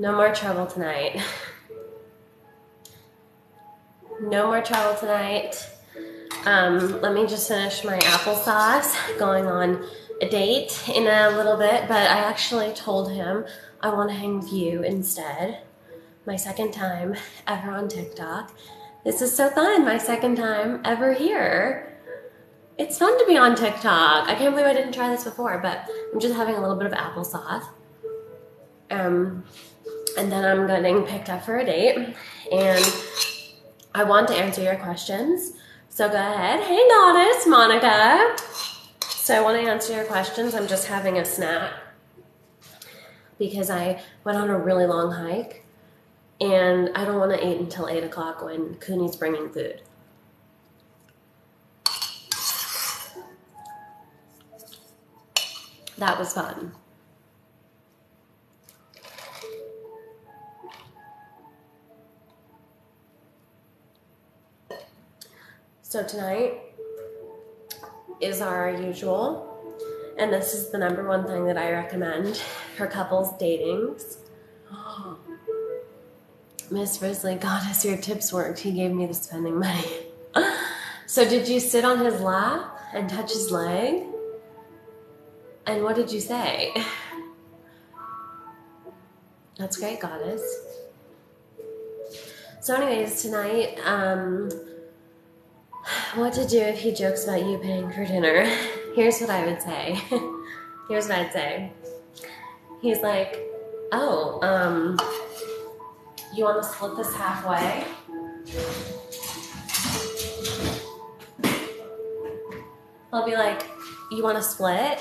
No more trouble tonight. No more trouble tonight. Um, let me just finish my applesauce. Going on a date in a little bit, but I actually told him I want to hang with you instead. My second time ever on TikTok. This is so fun. My second time ever here. It's fun to be on TikTok. I can't believe I didn't try this before, but I'm just having a little bit of applesauce. Um, and then I'm getting picked up for a date, and I want to answer your questions. So go ahead. Hey, goddess, Monica. So I want to answer your questions. I'm just having a snack because I went on a really long hike and I don't want to eat until 8 o'clock when Kunie's bringing food. That was fun. So tonight is our usual, and this is the number one thing that I recommend for couples datings. Miss Risley, Goddess, your tips worked. He gave me the spending money. so did you sit on his lap and touch his leg? And what did you say? That's great, Goddess. So anyways, tonight, um, what to do if he jokes about you paying for dinner. Here's what I would say. Here's what I'd say. He's like, oh, um, you want to split this halfway? I'll be like, you want to split?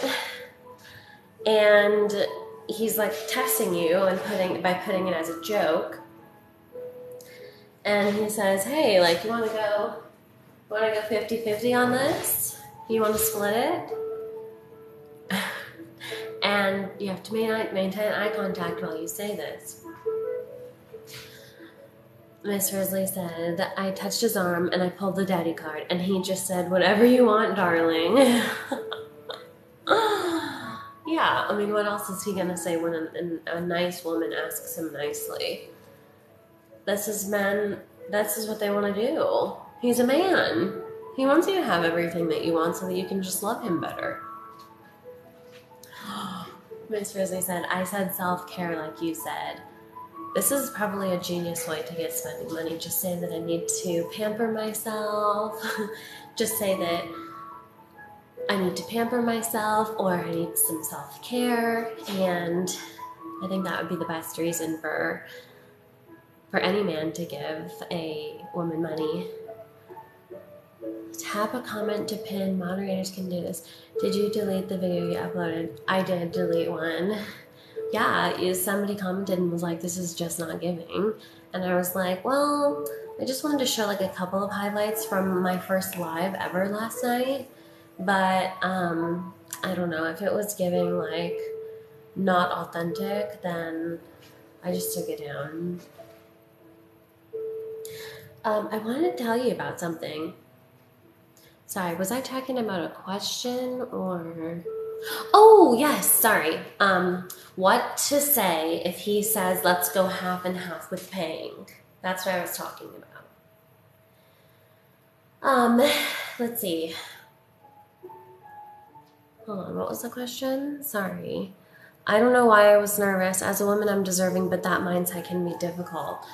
And he's like testing you and putting by putting it as a joke. And he says, hey, like, you want to go Want to go 50 50 on this? You want to split it? and you have to maintain eye contact while you say this. Miss Risley said that I touched his arm and I pulled the daddy card, and he just said, Whatever you want, darling. yeah, I mean, what else is he going to say when a, a, nice woman asks him nicely? This is men, this is what they want to do. He's a man. He wants you to have everything that you want so that you can just love him better. Miss Risley said, I said self care like you said. This is probably a genius way to get spending money. Just say that I need to pamper myself. just say that I need to pamper myself or I need some self care. And I think that would be the best reason for for any man to give a woman money Tap a comment to pin. Moderators can do this. Did you delete the video you uploaded? I did delete one. Yeah, somebody commented and was like, this is just not giving. And I was like, well, I just wanted to show like a couple of highlights from my first live ever last night. But um, I don't know if it was giving like not authentic, then I just took it down. Um, I wanted to tell you about something. Sorry, was I talking about a question or? Oh, yes, sorry. Um, what to say if he says, let's go half and half with paying? That's what I was talking about. Um, let's see. Hold on, what was the question? Sorry. I don't know why I was nervous. As a woman, I'm deserving, but that mindset can be difficult.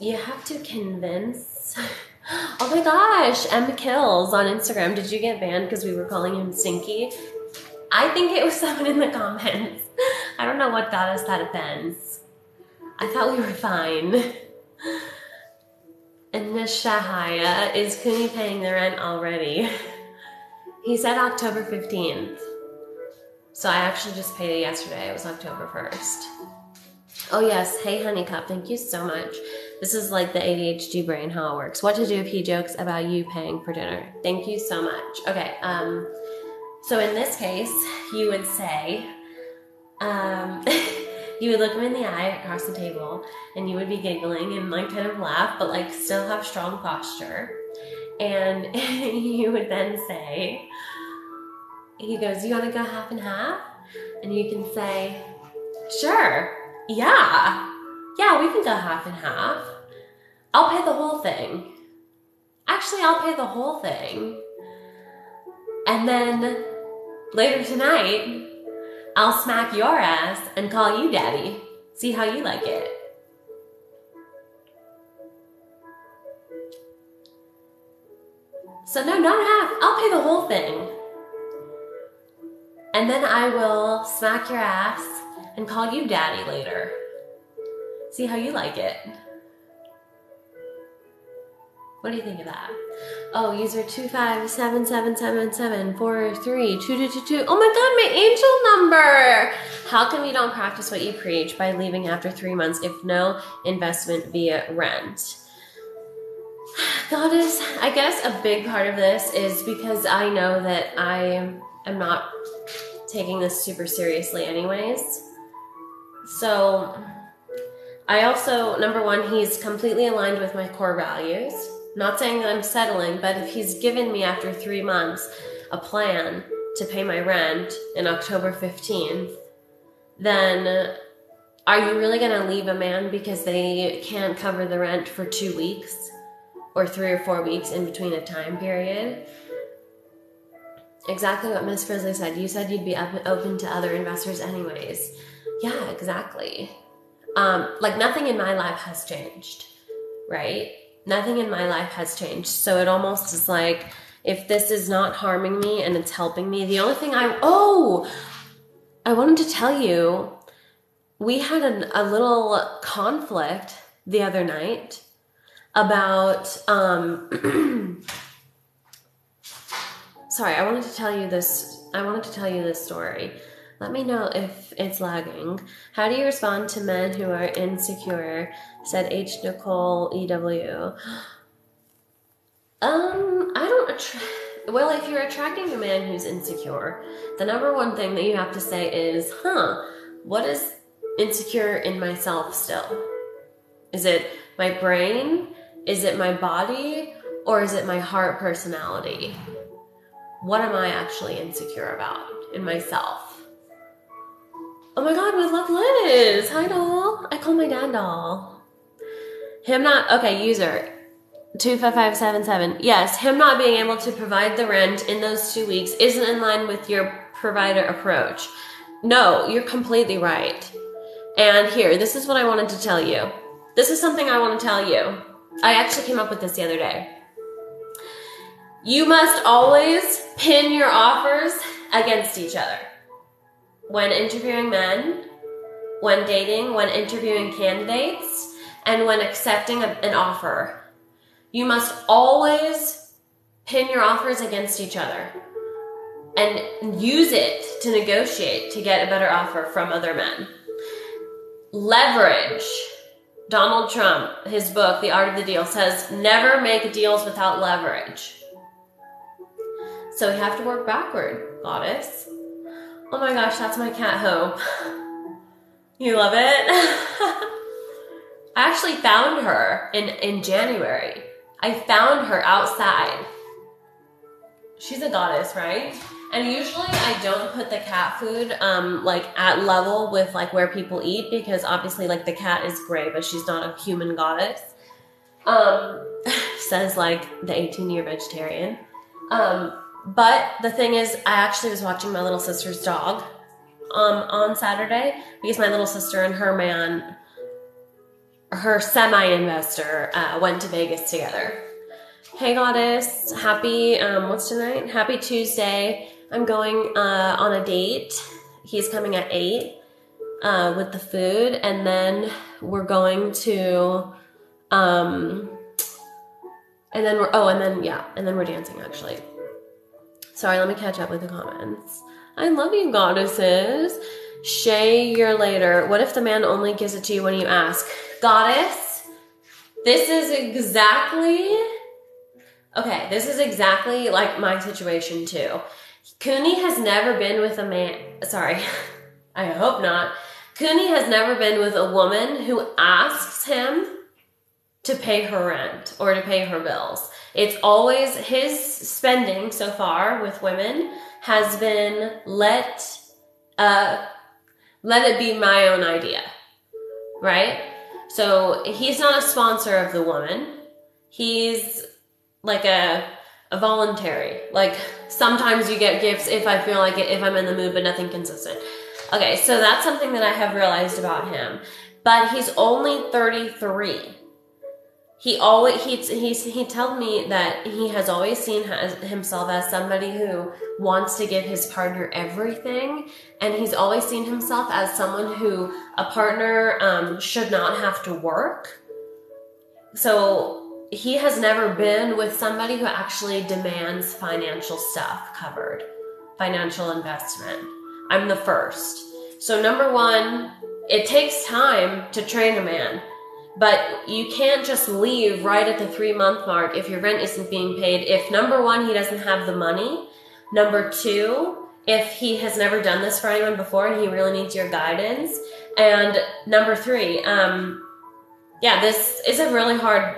You have to convince. Oh my gosh, M Kills on Instagram. Did you get banned because we were calling him Stinky? I think it was someone in the comments. I don't know what got us that offense. I thought we were fine. And Nishahaya, is Kunie paying the rent already? He said October 15th. So I actually just paid it yesterday. It was October 1st. Oh yes, hey Honeycup, thank you so much. This is like the ADHD brain, how it works. What to do if he jokes about you paying for dinner. Thank you so much. Okay, um, so in this case, you would say, um, you would look him in the eye across the table and you would be giggling and like kind of laugh, but like still have strong posture. And you would then say, he goes, You want to go half and half? And you can say, Sure. Yeah. Yeah, we can go half and half. I'll pay the whole thing. Actually, I'll pay the whole thing. And then later tonight, I'll smack your ass and call you daddy. See how you like it. So, no, not half. I'll pay the whole thing. And then I will smack your ass and call you daddy later. See how you like it. What do you think of that? Oh, user 25777743222. Oh my god, my angel number! How come you don't practice what you preach by leaving after three months if no investment via rent? Goddess, I guess a big part of this is because I know that I am not taking this super seriously, anyways. So, I also, number one, he's completely aligned with my core values. Not saying that I'm settling, but if he's given me after three months a plan to pay my rent in October 15th, then are you really going to leave a man because they can't cover the rent for two weeks? or three or four weeks in between a time period. Exactly what Miss Frizzly said. You said you'd be open to other investors, anyways. Yeah, exactly. Um, like nothing in my life has changed, right? Nothing in my life has changed. So it almost is like if this is not harming me and it's helping me, the only thing I oh, I wanted to tell you, we had a, a little conflict the other night about um sorry i wanted to tell you this i wanted to tell you this story let me know if it's lagging. How do you respond to men who are insecure? Said h. Nicole ew um i don't well if you're attracting a man who's insecure the number one thing that you have to say is huh what is insecure in myself still? Is it my brain? Is it my body? Or is it my heart personality? What am I actually insecure about in myself? Oh my god, we love Liz. Hi, doll. I call my dad doll. Him not, okay, user 25577. Yes, him not being able to provide the rent in those two weeks isn't in line with your provider approach. No, you're completely right. And here, this is what I wanted to tell you. This is something I want to tell you. I actually came up with this the other day. You must always pin your offers against each other. When interviewing men, when dating, when interviewing candidates, and when accepting a, an offer. You must always pin your offers against each other and use it to negotiate to get a better offer from other men. Leverage Donald Trump, his book, The Art of the Deal, says never make deals without leverage. So we have to work backward, goddess. Oh my gosh, that's my cat Hope. You love it? I actually found her in, in January. I found her outside. She's a goddess, right? And usually I don't put the cat food um, like at level with like where people eat because obviously like the cat is gray, but she's not a human goddess. Um, says like the 18 year vegetarian. Um, but the thing is, I actually was watching my little sister's dog um, on Saturday because my little sister and her man, her semi investor, uh, went to Vegas together. Hey goddess, happy, um, what's tonight? Happy Tuesday. I'm going uh, on a date. He's coming at 8 uh, with the food, and then we're going to, um, and then we're, oh, and then, yeah, and then we're dancing actually. Sorry, let me catch up with the comments. I love you, goddesses. Shay, you're later. What if the man only gives it to you when you ask? Goddess, this is exactly, okay, this is exactly like my situation too. Kunie has never been with a man, sorry, I hope not. Kunie has never been with a woman who asks him to pay her rent or to pay her bills. It's always his spending so far with women has been let uh let it be my own idea. right? So he's not a sponsor of the woman. He's like a a voluntary. Like sometimes you get gifts if I feel like it, if I'm in the mood, but nothing consistent. Okay, so that's something that I have realized about him. But he's only 33. He always he he's he told me that he has always seen himself as somebody who wants to give his partner everything, and he's always seen himself as someone who a partner um, should not have to work. So he has never been with somebody who actually demands financial stuff covered, financial investment. I'm the first. So, number one, it takes time to train a man, but you can't just leave right at the three month mark if your rent isn't being paid. If number one, he doesn't have the money, number two, if he has never done this for anyone before and he really needs your guidance, and number three, um, yeah, this is a really hard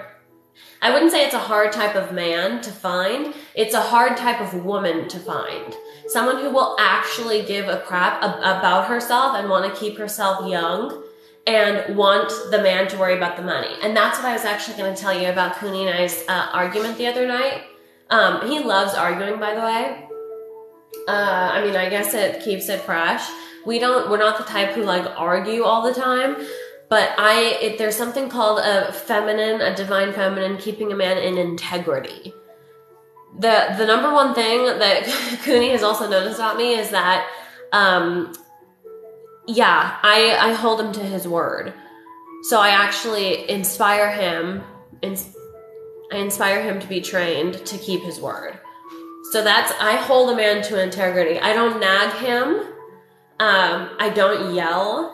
I wouldn't say it's a hard type of man to find. It's a hard type of woman to find. Someone who will actually give a crap about herself and want to keep herself young and want the man to worry about the money. And that's what I was actually going to tell you about Kunie and I's uh, argument the other night. Um, he loves arguing, by the way. Uh, I mean, I guess it keeps it fresh. We don't, we're not the type who like argue all the time, but I, there's something called a feminine, a divine feminine, keeping a man in integrity. The the number one thing that Kunie has also noticed about me is that, um, yeah, I I hold him to his word. So I actually inspire him. Ins- I inspire him to be trained to keep his word. So that's I hold a man to integrity. I don't nag him. Um, I don't yell.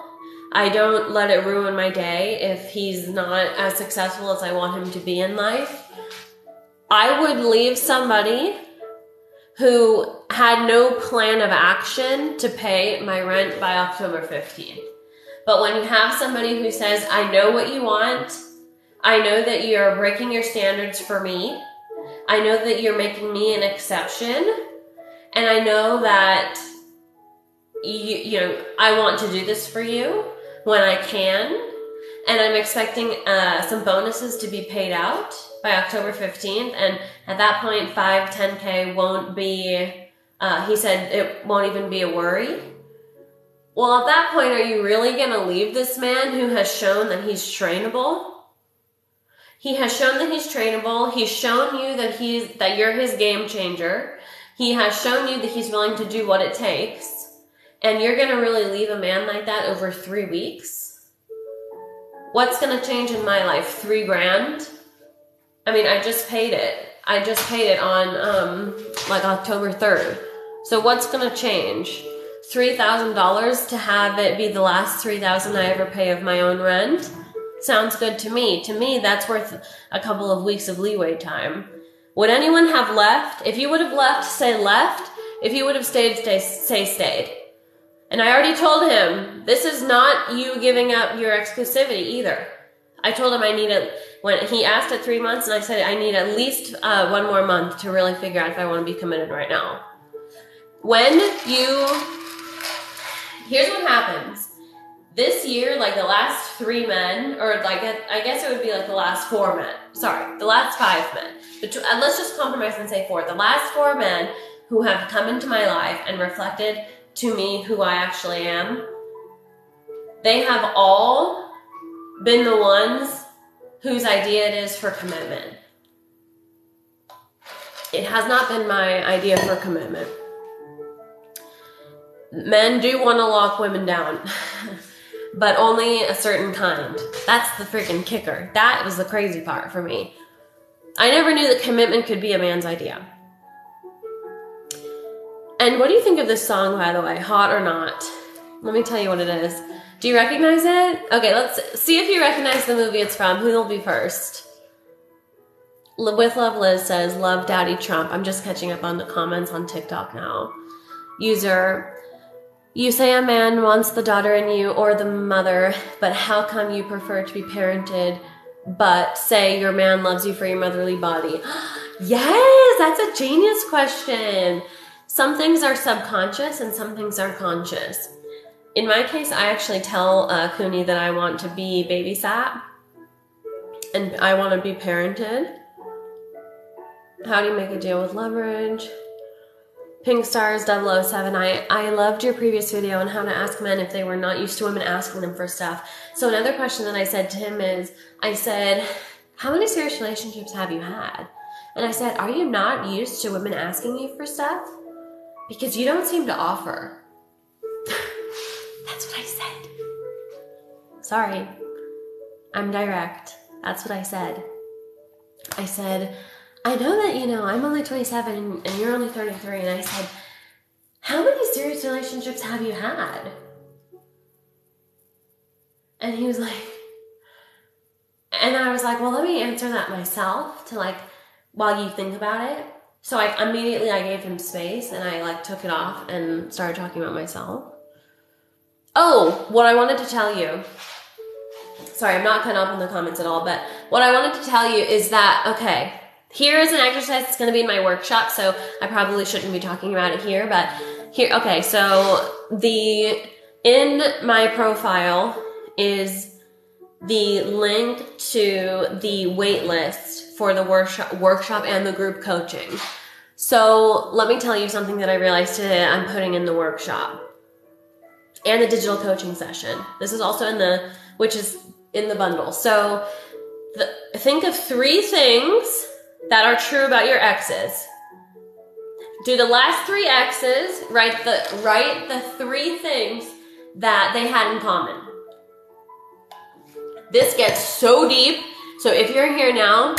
I don't let it ruin my day if he's not as successful as I want him to be in life. I would leave somebody who had no plan of action to pay my rent by October 15th. But when you have somebody who says, I know what you want, I know that you're breaking your standards for me, I know that you're making me an exception, and I know that you, you know, I want to do this for you when I can. And I'm expecting uh, some bonuses to be paid out by October 15th. And at that point, 5, 10K won't be, uh, he said it won't even be a worry. Well, at that point, are you really going to leave this man who has shown that he's trainable? He has shown that he's trainable. He's shown you that he's that you're his game changer. He has shown you that he's willing to do what it takes. And you're going to really leave a man like that over three weeks? What's going to change in my life? Three grand? I mean, I just paid it. I just paid it on um, like October 3rd. So what's going to change? $3,000 to have it be the last 3000 I ever pay of my own rent? Sounds good to me. To me, that's worth a couple of weeks of leeway time. Would anyone have left? If you would have left, say left. If you would have stayed, stay, say stayed. And I already told him, this is not you giving up your exclusivity either. I told him I need it when he asked at three months, and I said I need at least uh, one more month to really figure out if I want to be committed right now. When you, here's what happens. This year, like the last three men, or like I guess it would be like the last four men. Sorry, the last five men. But uh, let's just compromise and say four. The last four men who have come into my life and reflected to me who I actually am. They have all been the ones whose idea it is for commitment. It has not been my idea for commitment. Men do want to lock women down, but only a certain kind. That's the freaking kicker. That was the crazy part for me. I never knew that commitment could be a man's idea. And what do you think of this song, by the way? Hot or not? Let me tell you what it is. Do you recognize it? Okay, let's see if you recognize the movie it's from. Who will be first? With Love Liz says, Love Daddy Trump. I'm just catching up on the comments on TikTok now. User, you say a man wants the daughter in you or the mother, but how come you prefer to be parented, but say your man loves you for your motherly body? yes, that's a genius question. Some things are subconscious and some things are conscious. In my case, I actually tell uh, Kunie that I want to be babysat and I want to be parented. How do you make a deal with leverage? Pink Stars 007, I, I loved your previous video on how to ask men if they were not used to women asking them for stuff. So another question that I said to him is, I said, how many serious relationships have you had? And I said, are you not used to women asking you for stuff? Because you don't seem to offer. Sorry. I'm direct. That's what I said. I said, I know that, you know, I'm only 27 and you're only 33. And I said, How many serious relationships have you had? And he was like, and I was like, well, let me answer that myself to like, while you think about it. So I immediately I gave him space and I like took it off and started talking about myself. Oh, what I wanted to tell you. Sorry, I'm not cutting up in the comments at all, but what I wanted to tell you is that, okay, here is an exercise that's going to be in my workshop, so I probably shouldn't be talking about it here, but here, okay, so the, in my profile is the link to the waitlist for the workshop, workshop and the group coaching. So let me tell you something that I realized today I'm putting in the workshop and the digital coaching session. This is also in the, which is in the bundle. So the, think of three things that are true about your exes. Do the last three exes write the write the three things that they had in common. This gets so deep. So if you're here now,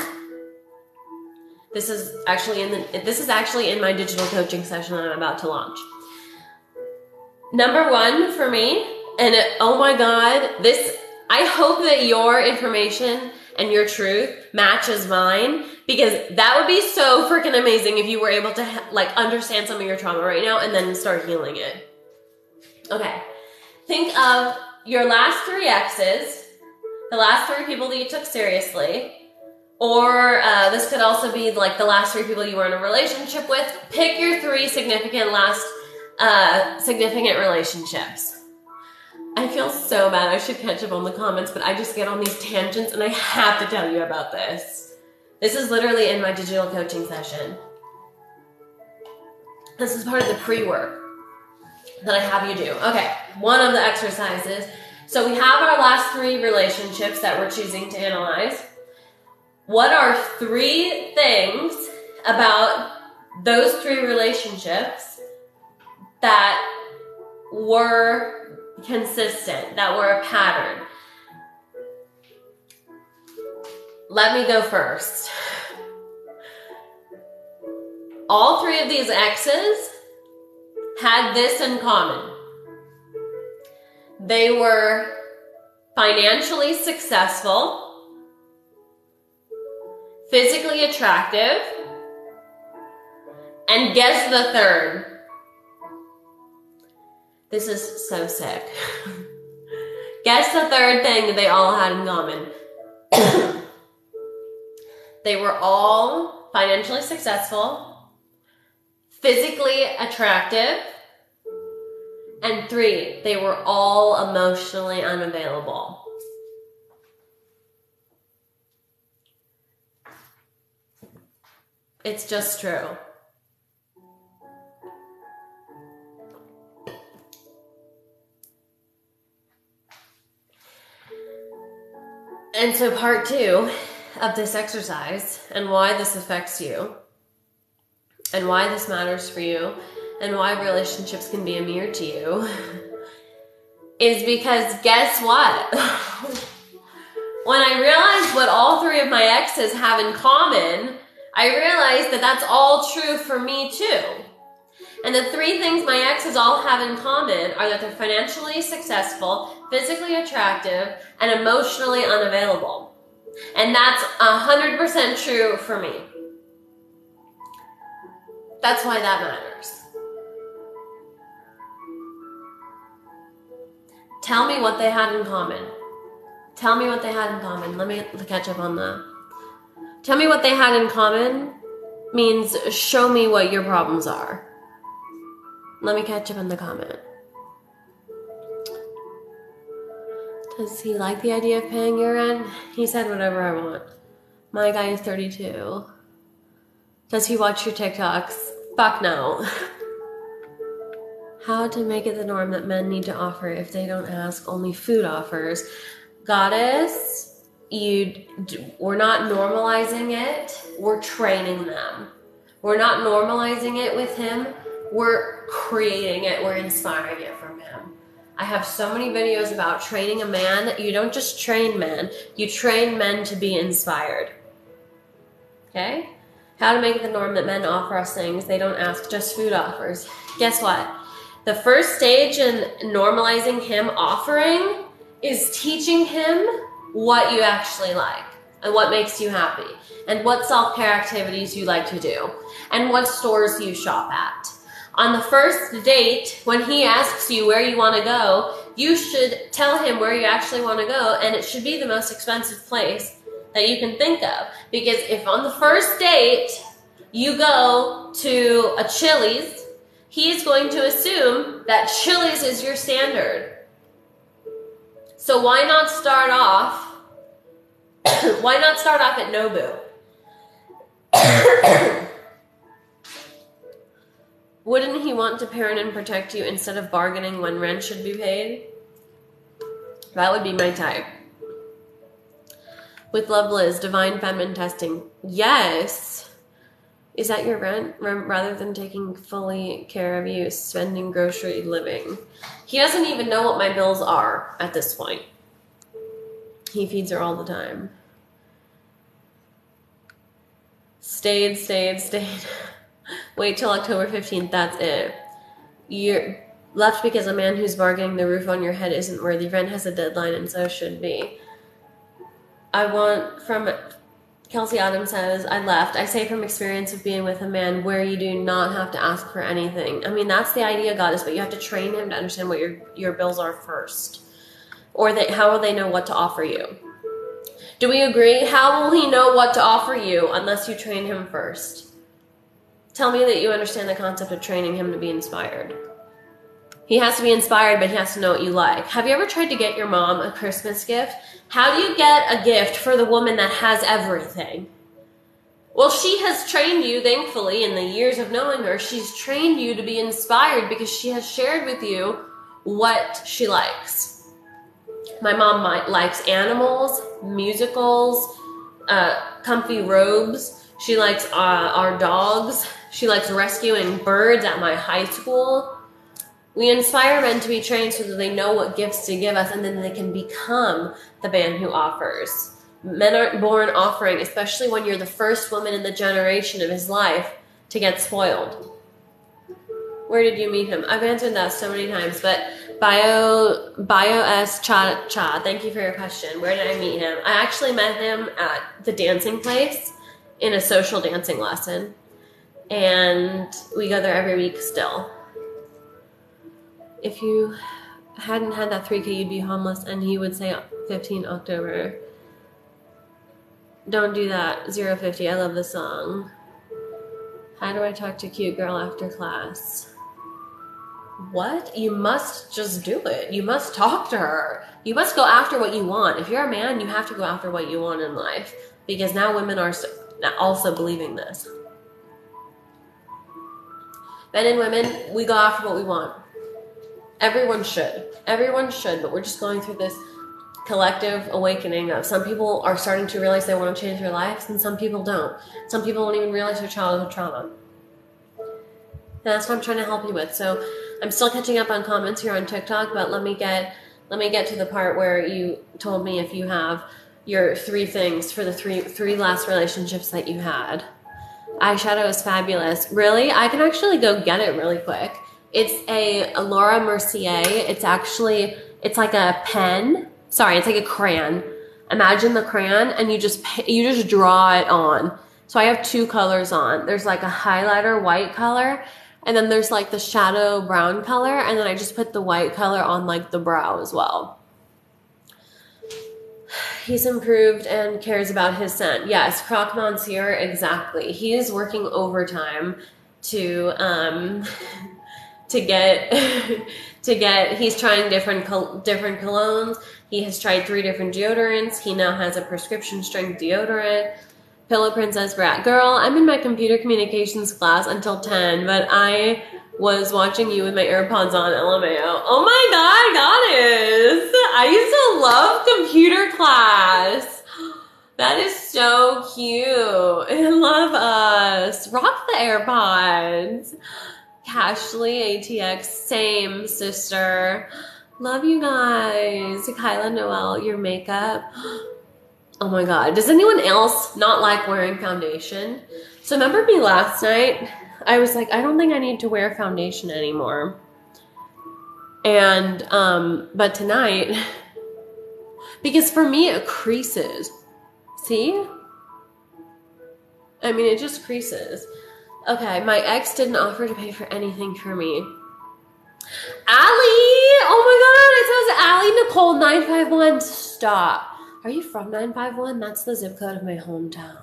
this is actually in the this is actually in my digital coaching session that I'm about to launch. Number one for me, and it, oh my god, this I hope that your information and your truth matches mine because that would be so freaking amazing if you were able to like understand some of your trauma right now and then start healing it. Okay. Think of your last three exes, the last three people that you took seriously, or uh, this could also be like the last three people you were in a relationship with. Pick your three significant last uh, significant relationships. I feel so bad. I should catch up on the comments, but I just get on these tangents and I have to tell you about this. This is literally in my digital coaching session. This is part of the pre work that I have you do. Okay, one of the exercises. So we have our last three relationships that we're choosing to analyze. What are three things about those three relationships that were consistent, that were a pattern. Let me go first. All three of these exes had this in common. They were financially successful, physically attractive, and guess the third this is so sick. Guess the third thing that they all had in common. they were all financially successful, physically attractive, and three, they were all emotionally unavailable. It's just true. And so, part two of this exercise and why this affects you, and why this matters for you, and why relationships can be a mirror to you, is because guess what? when I realized what all three of my exes have in common, I realized that that's all true for me too. And the three things my exes all have in common are that they're financially successful, physically attractive, and emotionally unavailable. And that's 100% true for me. That's why that matters. Tell me what they had in common. Tell me what they had in common. Let me catch up on that. Tell me what they had in common means show me what your problems are. Let me catch up in the comment. Does he like the idea of paying your rent? He said whatever I want. My guy is 32. Does he watch your TikToks? Fuck no. How to make it the norm that men need to offer if they don't ask only food offers. Goddess, you we're not normalizing it. We're training them. We're not normalizing it with him. We're creating it. We're inspiring it from him. I have so many videos about training a man. You don't just train men, you train men to be inspired. Okay? How to make the norm that men offer us things they don't ask, just food offers. Guess what? The first stage in normalizing him offering is teaching him what you actually like and what makes you happy and what self care activities you like to do and what stores you shop at. On the first date, when he asks you where you want to go, you should tell him where you actually want to go, and it should be the most expensive place that you can think of. Because if on the first date you go to a Chili's, he's going to assume that Chili's is your standard. So why not start off? why not start off at Nobu? Wouldn't he want to parent and protect you instead of bargaining when rent should be paid? That would be my type. With Love Liz, Divine Feminine Testing. Yes. Is that your rent? Rather than taking fully care of you, spending grocery living. He doesn't even know what my bills are at this point. He feeds her all the time. Stayed, stayed, stayed. Wait till October 15th, that's it. You're left because a man who's bargaining the roof on your head isn't worthy. Rent has a deadline, and so should be. I want from Kelsey Adams says, I left. I say from experience of being with a man where you do not have to ask for anything. I mean, that's the idea, goddess, but you have to train him to understand what your, your bills are first. Or that how will they know what to offer you? Do we agree? How will he know what to offer you unless you train him first? Tell me that you understand the concept of training him to be inspired. He has to be inspired, but he has to know what you like. Have you ever tried to get your mom a Christmas gift? How do you get a gift for the woman that has everything? Well, she has trained you, thankfully, in the years of knowing her, she's trained you to be inspired because she has shared with you what she likes. My mom likes animals, musicals, uh, comfy robes. She likes uh, our dogs. She likes rescuing birds at my high school. We inspire men to be trained so that they know what gifts to give us and then they can become the man who offers. Men aren't born offering, especially when you're the first woman in the generation of his life to get spoiled. Where did you meet him? I've answered that so many times, but Bio Bio S Cha Cha, thank you for your question. Where did I meet him? I actually met him at the dancing place in a social dancing lesson and we go there every week still. If you hadn't had that 3K, you'd be homeless, and he would say 15 October. Don't do that. 050. I love the song. How do I talk to cute girl after class? What? You must just do it. You must talk to her. You must go after what you want. If you're a man, you have to go after what you want in life because now women are also believing this. Men and women, we go after what we want. Everyone should. Everyone should, but we're just going through this collective awakening of some people are starting to realize they want to change their lives and some people don't. Some people don't even realize their childhood trauma. And that's what I'm trying to help you with. So I'm still catching up on comments here on TikTok, but let me get let me get to the part where you told me if you have your three things for the three three last relationships that you had eyeshadow is fabulous. Really? I can actually go get it really quick. It's a, Laura Mercier. It's actually, it's like a pen. Sorry, it's like a crayon. Imagine the crayon and you just, you just draw it on. So I have two colors on. There's like a highlighter white color and then there's like the shadow brown color and then I just put the white color on like the brow as well he's improved and cares about his scent. Yes, Croc Monsieur, exactly. He is working overtime to um, to get to get. He's trying different different colognes. He has tried three different deodorants. He now has a prescription strength deodorant. Pillow Princess Brat. Girl, I'm in my computer communications class until 10, but I was watching you with my AirPods on LMAO. Oh my god, goddess! I used to love computer class. That is so cute. I love us. Rock the AirPods. Cashly ATX, same sister. Love you guys. Kyla Noel, your makeup. Oh my god. Does anyone else not like wearing foundation? So remember me last night? I was like, I don't think I need to wear foundation anymore. And um, but tonight, because for me it creases. See? I mean, it just creases. Okay, my ex didn't offer to pay for anything for me. Allie! Oh my god, it says Allie Nicole 951. Stop. Are you from 951? That's the zip code of my hometown.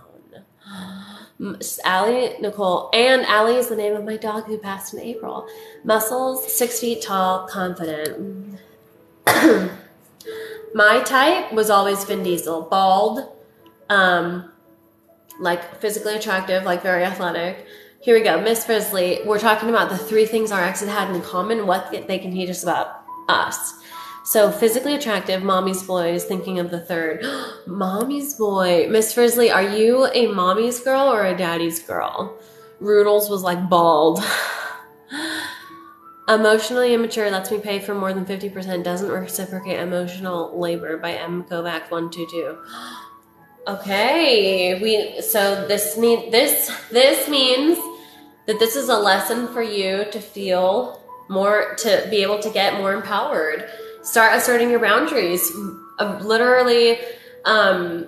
Allie Nicole, and Allie is the name of my dog who passed in April. Muscles, six feet tall, confident. my type was always Vin Diesel, bald, um, like physically attractive, like very athletic. Here we go, Miss Frizzly. We're talking about the three things our exes had in common, what they can teach us about us. So physically attractive, mommy's boy is thinking of the third. mommy's boy. Miss Frizzly, are you a mommy's girl or a daddy's girl? Rudels was like bald. Emotionally immature lets me pay for more than 50%, doesn't reciprocate emotional labor by M. Kovac 122. Okay, we so this mean this this means that this is a lesson for you to feel more to be able to get more empowered start asserting your boundaries. Uh, literally, um,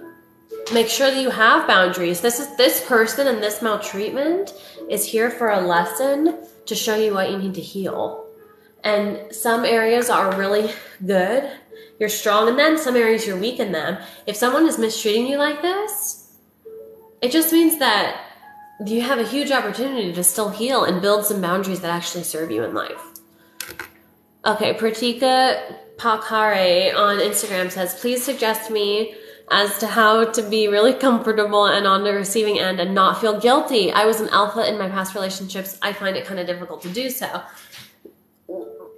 make sure that you have boundaries. This is this person and this maltreatment is here for a lesson to show you what you need to heal. And some areas are really good. You're strong in them. Some areas you're weak in them. If someone is mistreating you like this, it just means that you have a huge opportunity to still heal and build some boundaries that actually serve you in life. Okay, Pratika Pakare on Instagram says, please suggest me as to how to be really comfortable and on the receiving end and not feel guilty. I was an alpha in my past relationships. I find it kind of difficult to do so.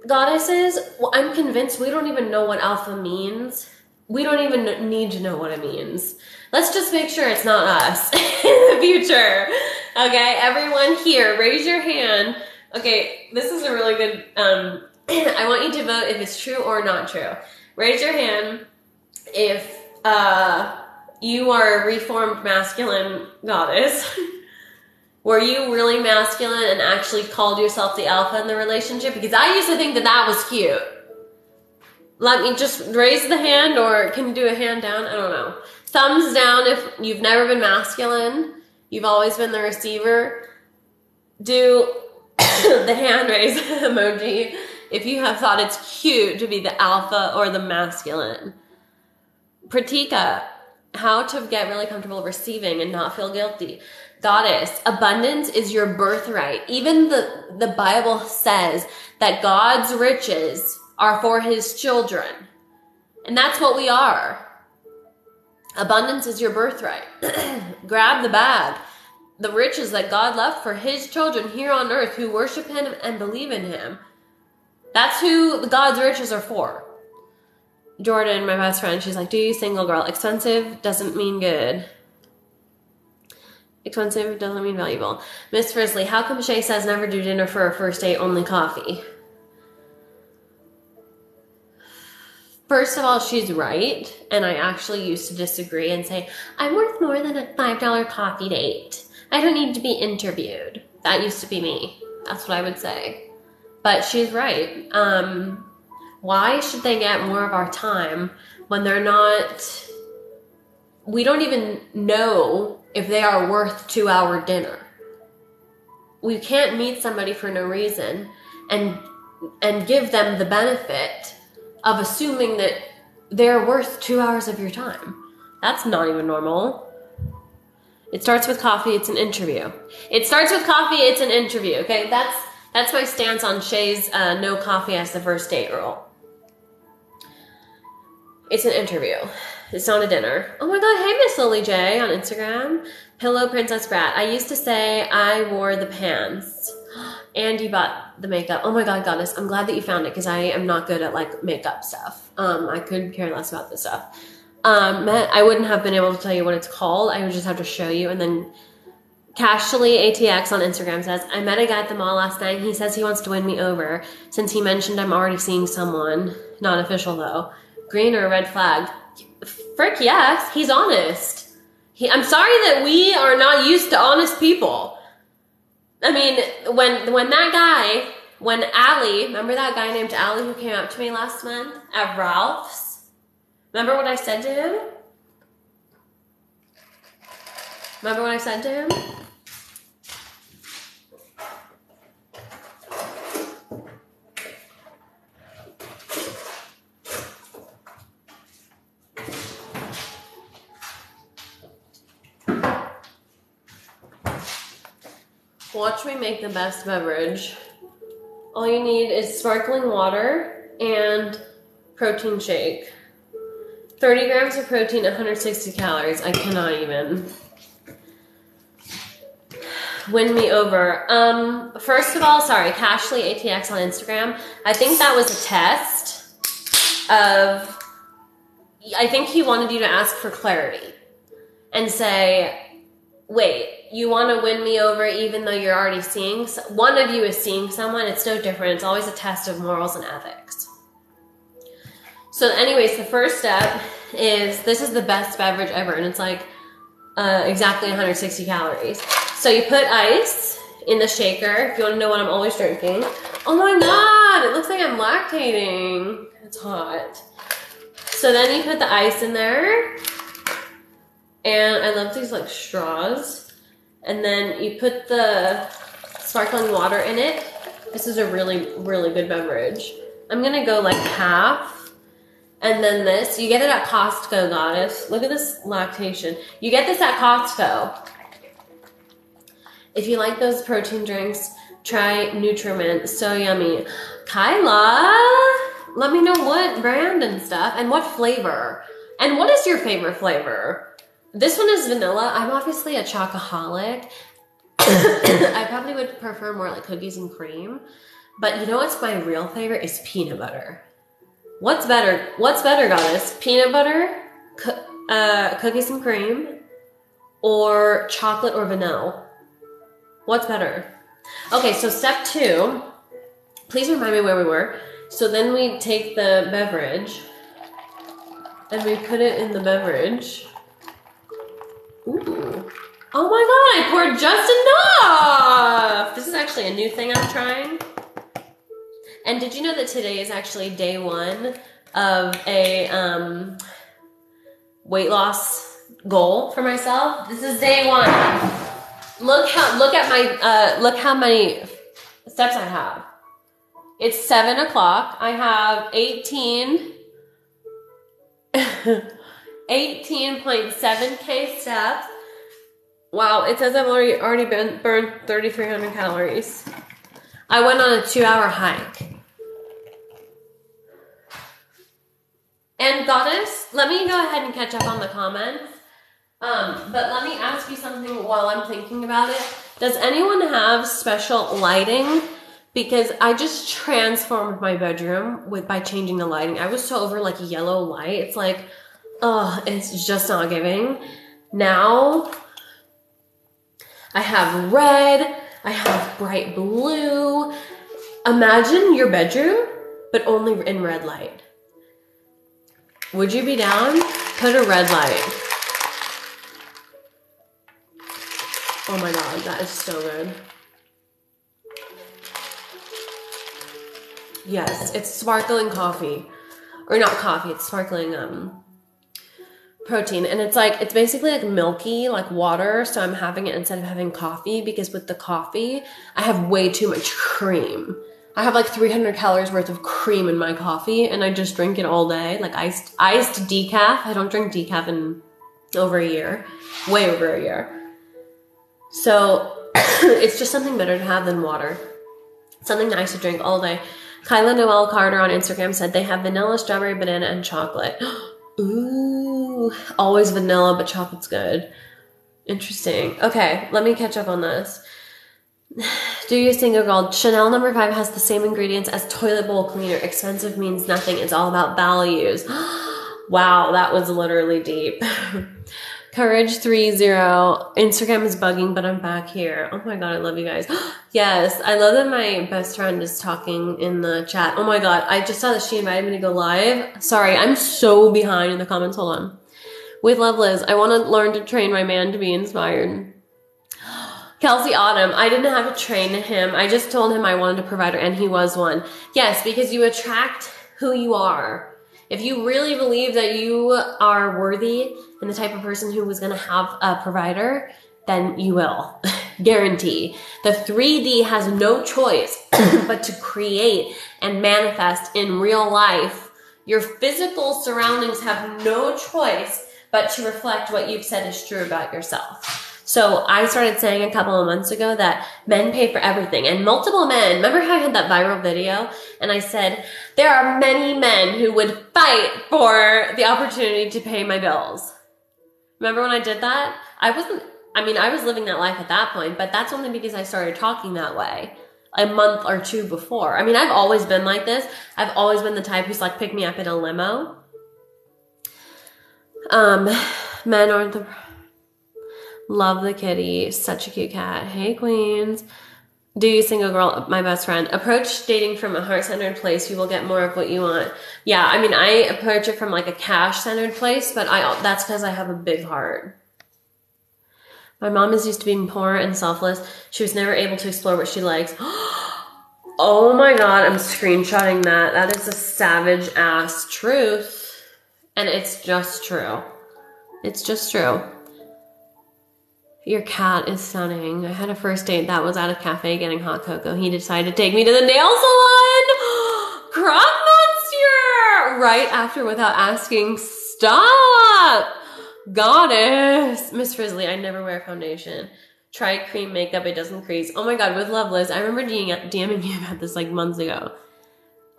Goddesses, well, I'm convinced we don't even know what alpha means. We don't even need to know what it means. Let's just make sure it's not us in the future. Okay, everyone here, raise your hand. Okay, this is a really good um, I want you to vote if it's true or not true. Raise your hand if uh, you are a reformed masculine goddess. Were you really masculine and actually called yourself the alpha in the relationship? Because I used to think that that was cute. Let me just raise the hand or can you do a hand down? I don't know. Thumbs down if you've never been masculine. You've always been the receiver. Do the hand raise emoji if you have thought it's cute to be the alpha or the masculine. Pratika, how to get really comfortable receiving and not feel guilty. Goddess, abundance is your birthright. Even the, the Bible says that God's riches are for his children. And that's what we are. Abundance is your birthright. Grab the bag. The riches that God left for his children here on earth who worship him and believe in him. That's who God's riches are for. Jordan, my best friend, she's like, Do you single girl? Expensive doesn't mean good. Expensive doesn't mean valuable. Miss Frizzly, how come Shay says never do dinner for a first date, only coffee? First of all, she's right, and I actually used to disagree and say, I'm worth more than a $5 coffee date. I don't need to be interviewed. That used to be me. That's what I would say. But she's right. Um, why should they get more of our time when they're not? We don't even know if they are worth two hour dinner. We can't meet somebody for no reason and and give them the benefit of assuming that they're worth two hours of your time. That's not even normal. It starts with coffee, it's an interview. It starts with coffee, it's an interview, okay? That's That's my stance on Shay's uh, no coffee as the first date rule. It's an interview. It's not a dinner. Oh my god, hey Miss Lily J on Instagram. Pillow Princess Brat. I used to say I wore the pants. And you bought the makeup. Oh my god, goddess. I'm glad that you found it because I am not good at like makeup stuff. Um, I could care less about this stuff. Um, I wouldn't have been able to tell you what it's called. I would just have to show you and then Casually ATX on Instagram says, I met a guy at the mall last night. He says he wants to win me over since he mentioned I'm already seeing someone. Not official though. Green or red flag? Frick yes, he's honest. He, I'm sorry that we are not used to honest people. I mean, when when that guy, when Allie, remember that guy named Allie who came up to me last month at Ralph's? Remember what I said to him? Remember what I said to him? Watch me make the best beverage. All you need is sparkling water and protein shake. 30 grams of protein, 160 calories. I cannot even. Win me over. Um, first of all, sorry, Cashly ATX on Instagram. I think that was a test of. I think he wanted you to ask for clarity and say, wait, you want to win me over even though you're already seeing one of you is seeing someone it's no different it's always a test of morals and ethics. So anyways the first step is this is the best beverage ever and it's like uh, exactly 160 calories. So you put ice in the shaker if you want to know what i'm always drinking. Oh my god it looks like i'm lactating. It's hot. So then you put the ice in there. And i love these like straws and then you put the sparkling water in it. This is a really, really good beverage. I'm gonna go like half. And then this, you get it at Costco, goddess. Look at this lactation. You get this at Costco. If you like those protein drinks, try Nutriment. So yummy. Kyla, let me know what brand and stuff and what flavor. And what is your favorite flavor? This one is vanilla. I'm obviously a chocoholic. I probably would prefer more like cookies and cream. But you know what's my real favorite is peanut butter. What's better? What's better, goddess? Peanut butter, co- uh, cookies and cream, or chocolate or vanilla? What's better? Okay, so step two. Please remind me where we were. So then we take the beverage and we put it in the beverage. Ooh. Oh my god, I poured just enough! This is actually a new thing I'm trying. And did you know that today is actually day one of a um, weight loss goal for myself? This is day one. Look how look at my uh, look how many steps I have. It's seven o'clock. I have 18 18.7k steps. Wow, it says I've already already been burned 3,300 calories. I went on a two-hour hike. And goddess, let me go ahead and catch up on the comments. Um, but let me ask you something while I'm thinking about it. Does anyone have special lighting? Because I just transformed my bedroom with by changing the lighting. I was so over like yellow light. It's like oh, it's just not giving. Now I have red, I have bright blue. Imagine your bedroom, but only in red light. Would you be down? Put a red light. Oh my god, that is so good. Yes, it's sparkling coffee. Or not coffee, it's sparkling um protein and it's like it's basically like milky like water so i'm having it instead of having coffee because with the coffee i have way too much cream i have like 300 calories worth of cream in my coffee and i just drink it all day like iced iced decaf i don't drink decaf in over a year way over a year so it's just something better to have than water Something nice to drink all day. Kyla Noel Carter on Instagram said they have vanilla, strawberry, banana, and chocolate. Ooh, always vanilla, but chocolate's good. Interesting. Okay, let me catch up on this. Do you single girl? Chanel number five has the same ingredients as toilet bowl cleaner. Expensive means nothing. It's all about values. wow, that was literally deep. Courage three zero. Instagram is bugging, but I'm back here. Oh my god, I love you guys. yes, I love that my best friend is talking in the chat. Oh my god, I just saw that she invited me to go live. Sorry, I'm so behind in the comments. Hold on. With love, Liz. I want to learn to train my man to be inspired. Kelsey Autumn, I didn't have to train him. I just told him I wanted a provider, and he was one. Yes, because you attract who you are. If you really believe that you are worthy and the type of person who was going to have a provider, then you will. Guarantee. The 3D has no choice but to create and manifest in real life. Your physical surroundings have no choice but to reflect what you've said is true about yourself. So I started saying a couple of months ago that men pay for everything and multiple men. Remember how I had that viral video and I said, there are many men who would fight for the opportunity to pay my bills. Remember when I did that? I wasn't, I mean, I was living that life at that point, but that's only because I started talking that way a month or two before. I mean, I've always been like this. I've always been the type who's like, pick me up in a limo. Um, men aren't the Love the kitty. Such a cute cat. Hey, queens. Do you single girl, my best friend? Approach dating from a heart centered place. You will get more of what you want. Yeah, I mean, I approach it from like a cash centered place, but I that's because I have a big heart. My mom is used to being poor and selfless. She was never able to explore what she likes. oh my god, I'm screenshotting that. That is a savage ass truth. And it's just true. It's just true. Your cat is stunning. I had a first date that was at a cafe getting hot cocoa. He decided to take me to the nail salon. Croc monster! Right after without asking. Stop! Goddess! Miss Frizzly, I never wear foundation. Try cream makeup, it doesn't crease. Oh my god, with Love Liz, I remember DMing you about this like months ago.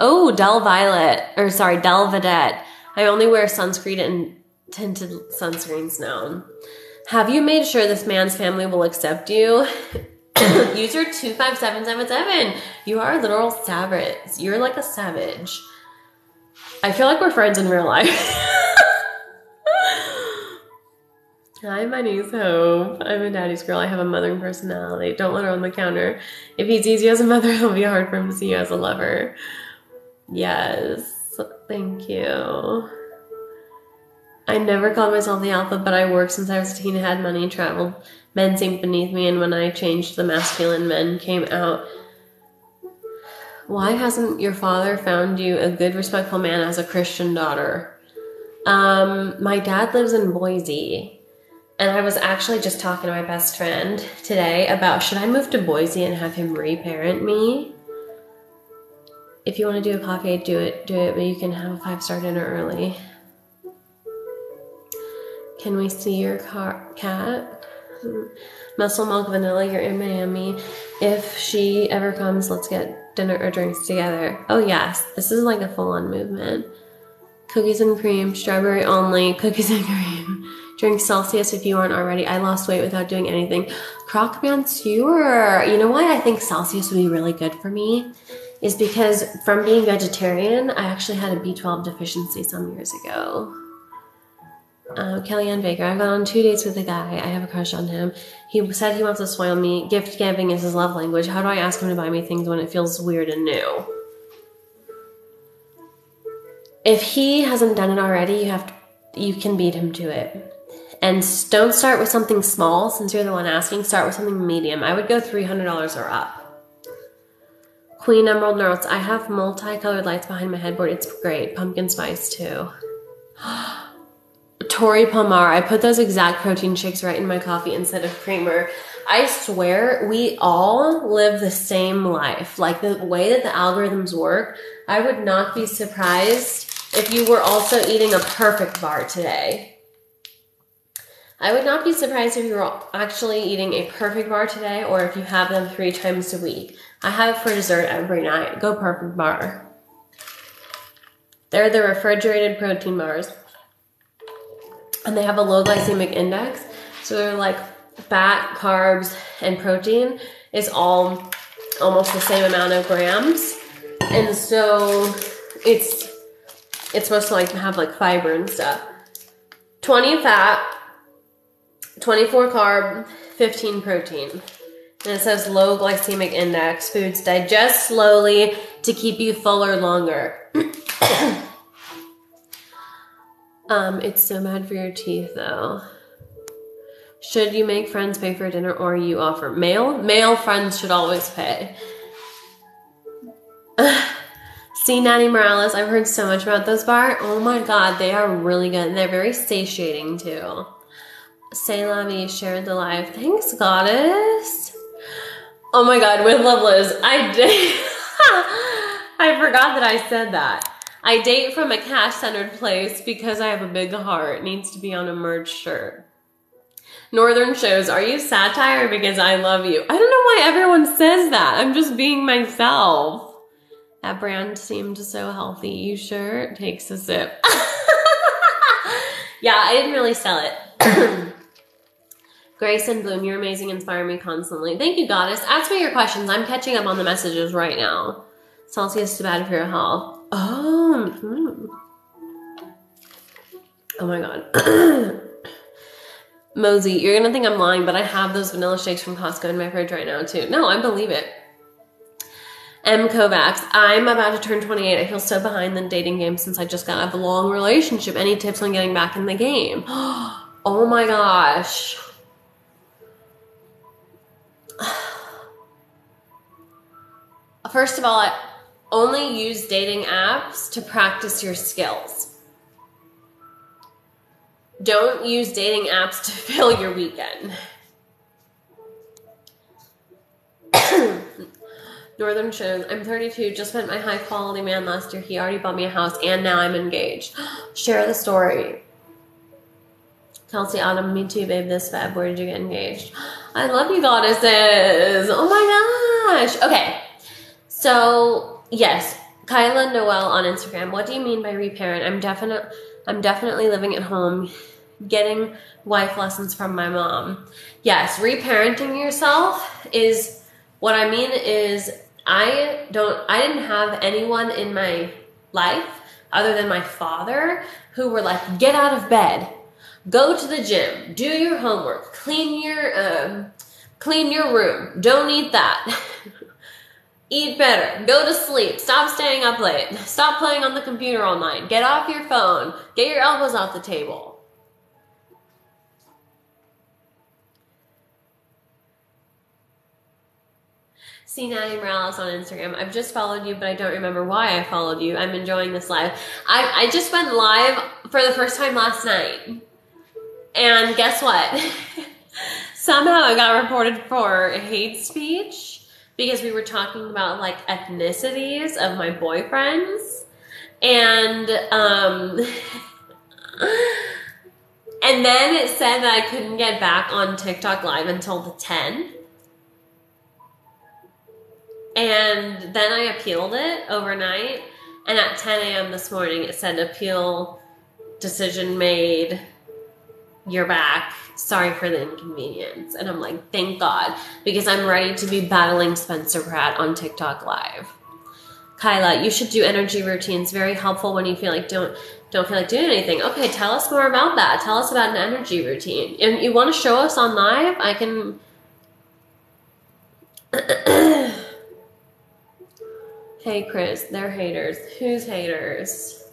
Oh, Del Violet, or sorry, Del Vedette. I only wear sunscreen and tinted sunscreens now. Have you made sure this man's family will accept you? User 25777. You are a literal savage. You're like a savage. I feel like we're friends in real life. Hi, my name's Hope. I'm a daddy's girl. I have a mothering personality. Don't let her on the counter. If he sees you as a mother, it'll be hard for him to see you as a lover. Yes. Thank you. I never called myself the alpha, but I worked since I was a teen, had money, traveled. Men seemed beneath me, and when I changed, the masculine men came out. Why hasn't your father found you a good, respectful man as a Christian daughter? Um, my dad lives in Boise, and I was actually just talking to my best friend today about should I move to Boise and have him reparent me? If you want to do a coffee, do it, do it, but you can have a five star dinner early. Can we see your car- cat? Muscle Milk Vanilla, you're in Miami. If she ever comes, let's get dinner or drinks together. Oh, yes, this is like a full on movement. Cookies and cream, strawberry only, cookies and cream. Drink Celsius if you aren't already. I lost weight without doing anything. Croc Monsieur. You know why I think Celsius would be really good for me? Is because from being vegetarian, I actually had a B12 deficiency some years ago uh, Kellyanne Baker. I've gone on two dates with a guy. I have a crush on him. He said he wants to spoil me. Gift giving is his love language. How do I ask him to buy me things when it feels weird and new? If he hasn't done it already, you have to, you can beat him to it. And don't start with something small since you're the one asking. Start with something medium. I would go $300 or up. Queen Emerald Notes. I have multicolored lights behind my headboard. It's great. Pumpkin spice too. Tori Palmar, I put those exact protein shakes right in my coffee instead of creamer. I swear we all live the same life. Like the way that the algorithms work, I would not be surprised if you were also eating a perfect bar today. I would not be surprised if you were actually eating a perfect bar today or if you have them three times a week. I have it for dessert every night. Go Perfect Bar. They're the refrigerated protein bars. And they have a low glycemic index. So they're like fat, carbs, and protein is all almost the same amount of grams. And so it's it's supposed to like have like fiber and stuff. 20 fat, 24 carb, 15 protein. And it says low glycemic index. Foods digest slowly to keep you fuller longer. um, it's so bad for your teeth though. Should you make friends pay for dinner or you offer? Male? Male friends should always pay. See Natty Morales, I've heard so much about those bar. Oh my god, they are really good. And they're very satiating too. Say Lavi shared the live. Thanks, goddess. Oh my god, with Love Liz. I did I forgot that I said that. I date from a cash centered place because I have a big heart. It needs to be on a merch shirt. Northern shows, are you satire because I love you? I don't know why everyone says that. I'm just being myself. That brand seemed so healthy. You sure? Takes a sip. yeah, I didn't really sell it. Grace and Bloom, you're amazing, inspire me constantly. Thank you, Goddess. Ask me your questions. I'm catching up on the messages right now. Celsius to bad for your health. Oh, oh my god. Mosey, you're gonna think I'm lying, but I have those vanilla shakes from Costco in my fridge right now too. No, I believe it. M. Kovacs, I'm about to turn 28. I feel so behind the dating game since I just got out of a long relationship. Any tips on getting back in the game? Oh my gosh. First of all, only use dating apps to practice your skills. Don't use dating apps to fill your weekend. Northern shows. I'm 32. Just met my high quality man last year. He already bought me a house, and now I'm engaged. Share the story. Kelsey Autumn, me too, babe. This Feb. Where did you get engaged? I love you, goddesses. Oh my gosh. Okay. So yes, Kyla Noel on Instagram. What do you mean by reparent? I'm definite. I'm definitely living at home, getting wife lessons from my mom. Yes, reparenting yourself is what I mean is I don't I didn't have anyone in my life other than my father who were like get out of bed, go to the gym, do your homework, clean your um, clean your room, don't eat that. Eat better. Go to sleep. Stop staying up late. Stop playing on the computer all night. Get off your phone. Get your elbows off the table. See Natty Morales on Instagram. I've just followed you, but I don't remember why I followed you. I'm enjoying this live. I, I just went live for the first time last night. And guess what? Somehow I got reported for hate speech because we were talking about like ethnicities of my boyfriends. And um and then it said that I couldn't get back on TikTok live until the 10. And then I appealed it overnight. And at 10 a.m. this morning, it said appeal decision made. You're back. Sorry for the inconvenience. And I'm like, thank God, because I'm ready to be battling Spencer Pratt on TikTok Live. Kyla, you should do energy routines. Very helpful when you feel like don't don't feel like doing anything. Okay, tell us more about that. Tell us about an energy routine. And you want to show us on live? I can. hey, Chris, they're haters. Who's haters?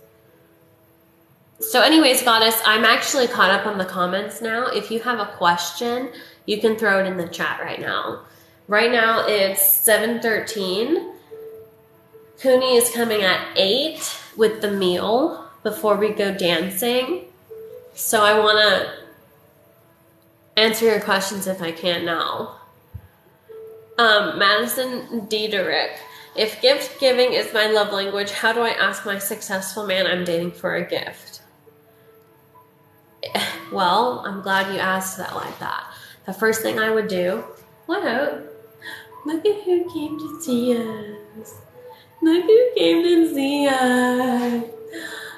So, anyways, Goddess, I'm actually caught up on the comments now. If you have a question, you can throw it in the chat right now. Right now it's 7:13. Kunie is coming at 8 with the meal before we go dancing. So I want to answer your questions if I can now. Um, Madison Diederich. If gift giving is my love language, how do I ask my successful man I'm dating for a gift? Well, I'm glad you asked that like that. The first thing I would do, what Look at who came to see us. Look who came to see us.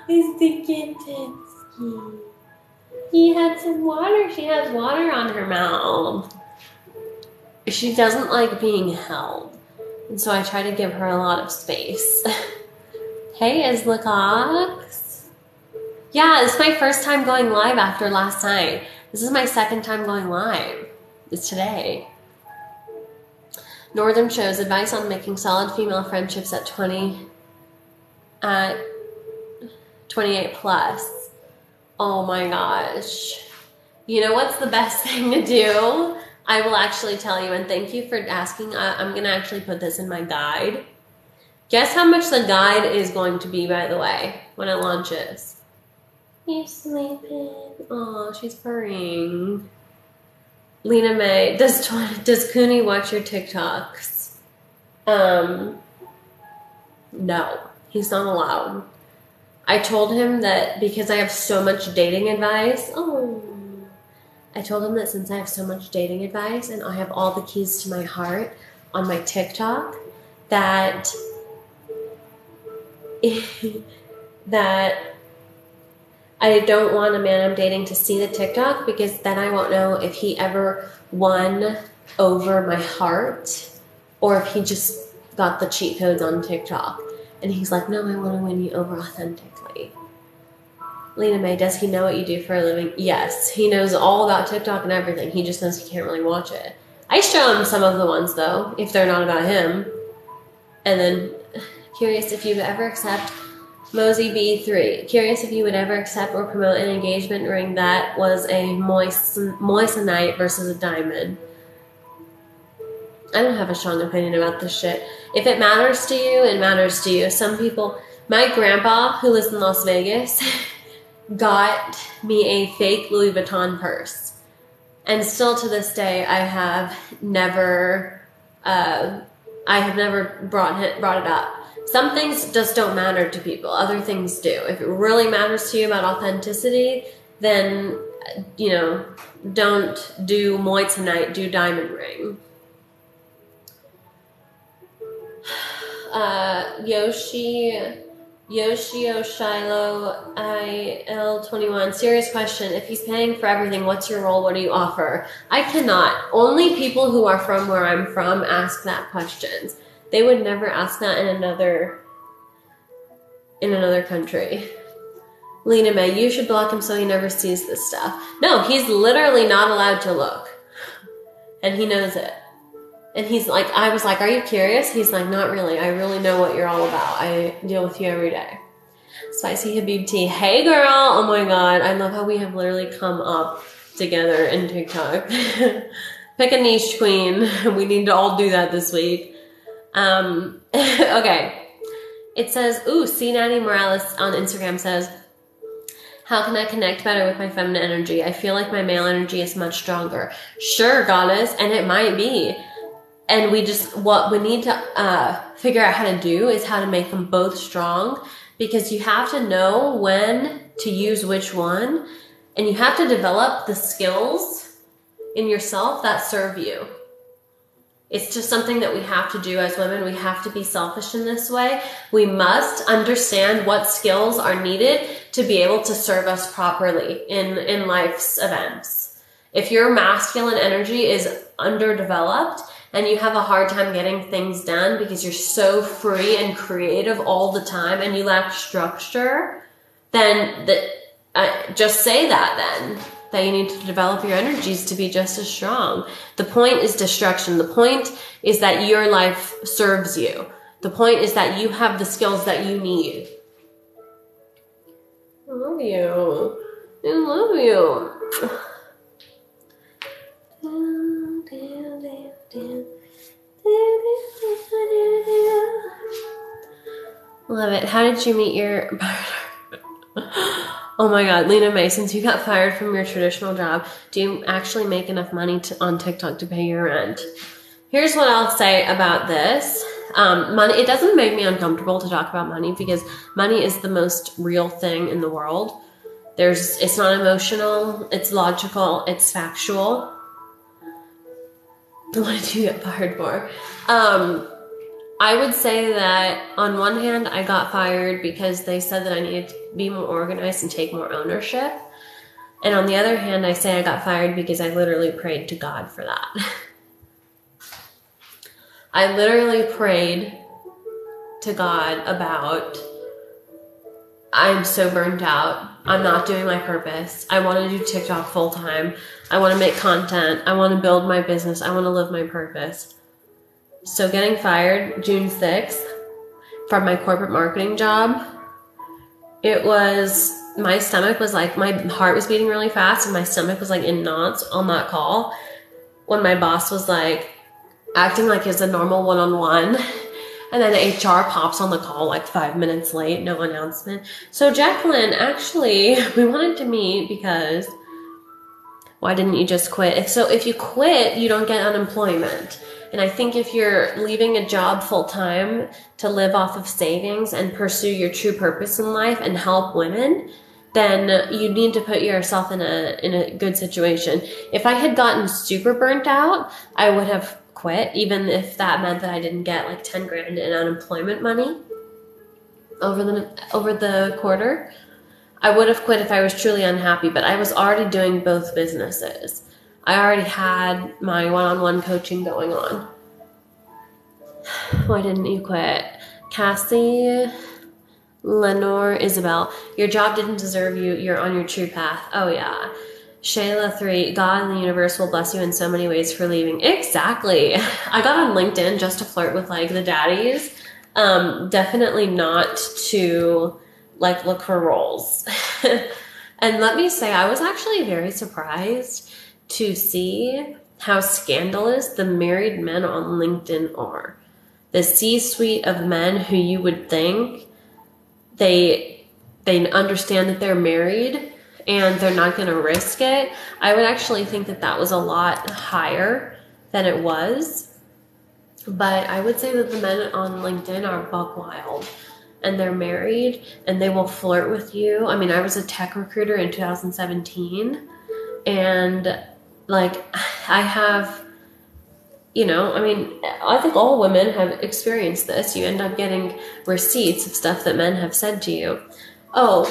It's the Kentinsky. He had some water. She has water on her mouth. She doesn't like being held. And so I try to give her a lot of space. hey, Isla Yeah, it's my first time going live after last night. This is my second time going live. It's today. Northern shows advice on making solid female friendships at 20 at 28 plus. Oh my gosh. You know what's the best thing to do? I will actually tell you, and thank you for asking. I, I'm going to actually put this in my guide. Guess how much the guide is going to be, by the way, when it launches? You sleeping? Oh, she's purring. Lena May, does does Kunie watch your TikToks? Um, no, he's not allowed. I told him that because I have so much dating advice. Oh, I told him that since I have so much dating advice and I have all the keys to my heart on my TikTok, that that I don't want a man I'm dating to see the TikTok because then I won't know if he ever won over my heart or if he just got the cheat codes on TikTok. And he's like, no, I want to win you over authentically. Lena May, does he know what you do for a living? Yes, he knows all about TikTok and everything. He just knows he can't really watch it. I show him some of the ones though, if they're not about him. And then, curious if you'd ever accept Mosey B3. Curious if you would ever accept or promote an engagement ring that was a moissanite versus a diamond. I don't have a strong opinion about this shit. If it matters to you, it matters to you. Some people, my grandpa, who lives in Las Vegas, got me a fake Louis Vuitton purse. And still to this day, I have never, uh, I have never brought it, brought it up some things just don't matter to people. Other things do. If it really matters to you about authenticity, then, you know, don't do moissanite, do diamond ring. Uh, Yoshi, Yoshio Shiloh IL21. Serious question. If he's paying for everything, what's your role? What do you offer? I cannot. Only people who are from where I'm from ask that questions. They would never ask that in another in another country. Lena May, you should block him so he never sees this stuff. No, he's literally not allowed to look. And he knows it. And he's like, I was like, Are you curious? He's like, Not really. I really know what you're all about. I deal with you every day. Spicy Habib T. Hey girl. Oh my god. I love how we have literally come up together in TikTok. Pick a niche queen. We need to all do that this week. Um, okay. It says, ooh, C. Natty Morales on Instagram says, how can I connect better with my feminine energy? I feel like my male energy is much stronger. Sure, goddess, and it might be. And we just, what we need to uh, figure out how to do is how to make them both strong because you have to know when to use which one and you have to develop the skills in yourself that serve you. It's just something that we have to do as women. We have to be selfish in this way. We must understand what skills are needed to be able to serve us properly in, in life's events. If your masculine energy is underdeveloped and you have a hard time getting things done because you're so free and creative all the time and you lack structure, then the, uh, just say that then that you need to develop your energies to be just as strong. The point is destruction. The point is that your life serves you. The point is that you have the skills that you need. I love you. I love you. Love it. How did you meet your partner? Oh my God, Lena May, since you got fired from your traditional job, do you actually make enough money to, on TikTok to pay your rent? Here's what I'll say about this. Um, money, it doesn't make me uncomfortable to talk about money because money is the most real thing in the world. There's, it's not emotional, it's logical, it's factual. what did you get fired for? Um, I would say that on one hand, I got fired because they said that I needed to be more organized and take more ownership. And on the other hand, I say I got fired because I literally prayed to God for that. I literally prayed to God about I'm so burnt out. I'm not doing my purpose. I want to do TikTok full time. I want to make content. I want to build my business. I want to live my purpose. So getting fired June 6th from my corporate marketing job, it was my stomach was like my heart was beating really fast and my stomach was like in knots on that call when my boss was like acting like it's a normal one-on-one and then HR pops on the call like five minutes late, no announcement. So Jacqueline, actually, we wanted to meet because why didn't you just quit? So if you quit, you don't get unemployment. And I think if you're leaving a job full time to live off of savings and pursue your true purpose in life and help women, then you need to put yourself in a in a good situation. If I had gotten super burnt out, I would have quit, even if that meant that I didn't get like 10 grand in unemployment money over the over the quarter. I would have quit if I was truly unhappy, but I was already doing both businesses. I already had my one-on-one coaching going on. Why didn't you quit? Cassie, Lenore, Isabel, your job didn't deserve you. You're on your true path. Oh yeah. Shayla three, God and the universe will bless you in so many ways for leaving. Exactly. I got on LinkedIn just to flirt with like the daddies. Um, definitely not to like look for roles. and let me say, I was actually very surprised to see how scandalous the married men on LinkedIn are. The C suite of men who you would think they they understand that they're married and they're not going to risk it. I would actually think that that was a lot higher than it was. But I would say that the men on LinkedIn are buck wild and they're married and they will flirt with you. I mean, I was a tech recruiter in 2017 and like I have you know, I mean, I think all women have experienced this. You end up getting receipts of stuff that men have said to you. Oh,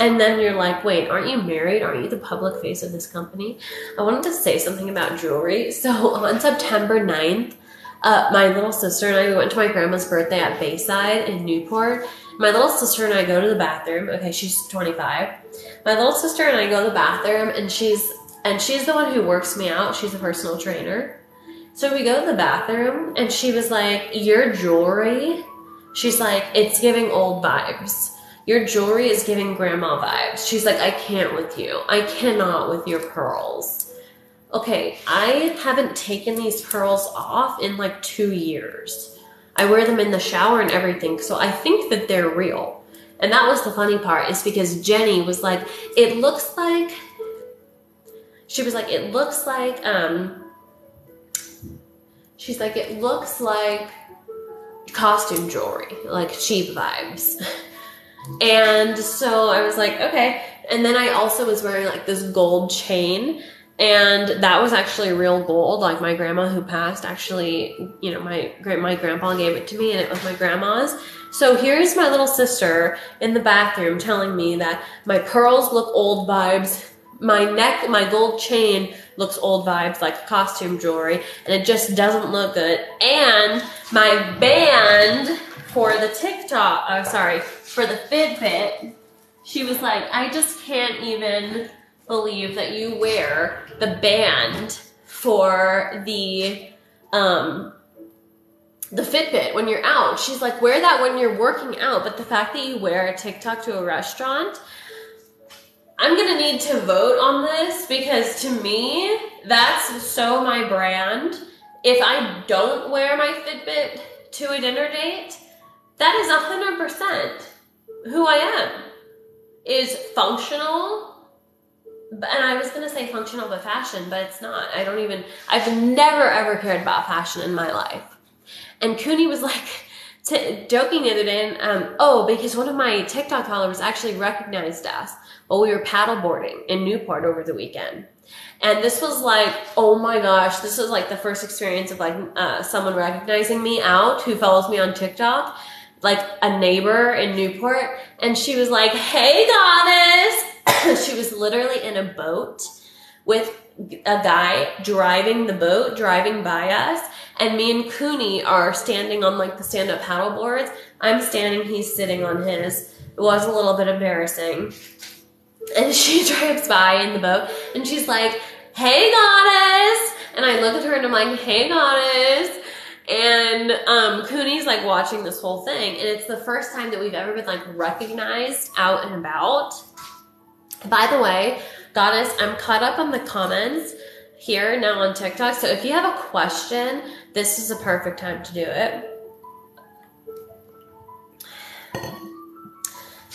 and then you're like, wait, aren't you married? Aren't you the public face of this company? I wanted to say something about jewelry. So on September 9th, uh, my little sister and I we went to my grandma's birthday at Bayside in Newport. My little sister and I go to the bathroom. Okay, she's 25. My little sister and I go to the bathroom and she's and she's the one who works me out. She's a personal trainer. So we go to the bathroom and she was like, Your jewelry, she's like, it's giving old vibes. Your jewelry is giving grandma vibes. She's like, I can't with you. I cannot with your pearls. Okay, I haven't taken these pearls off in like two years. I wear them in the shower and everything, so I think that they're real. And that was the funny part, is because Jenny was like, it looks like, she was like, it looks like, um, she's like, it looks like costume jewelry, like cheap vibes. And so I was like, okay. And then I also was wearing like this gold chain and that was actually real gold. Like my grandma who passed actually, you know, my my grandpa gave it to me and it was my grandma's. So here's my little sister in the bathroom telling me that my pearls look old vibes, my neck, my gold chain looks old vibes like costume jewelry and it just doesn't look good. And my band for the TikTok, oh sorry, for the Fitbit, she was like, I just can't even believe that you wear the band for the um the Fitbit when you're out. She's like, wear that when you're working out, but the fact that you wear a TikTok to a restaurant, I'm gonna need to vote on this because to me, that's so my brand. If I don't wear my Fitbit to a dinner date, that is a hundred percent who I am. Is functional, and I was gonna say functional but fashion, but it's not. I don't even. I've never ever cared about fashion in my life. And Kunie was like, t- joking the other day, and, um, oh, because one of my TikTok followers actually recognized us Well, we were paddleboarding in Newport over the weekend. And this was like, oh my gosh, this was like the first experience of like uh, someone recognizing me out who follows me on TikTok, like a neighbor in Newport. And she was like, hey, goddess. she was literally in a boat with a guy driving the boat, driving by us. And me and Kunie are standing on like the stand up paddle boards. I'm standing, he's sitting on his. It was a little bit embarrassing. And she drives by in the boat and she's like, hey goddess. And I look at her and I'm like, hey goddess. And um, Kunie's like watching this whole thing. And it's the first time that we've ever been like recognized out and about. By the way, goddess, I'm caught up on the comments here now on TikTok. So if you have a question, this is a perfect time to do it.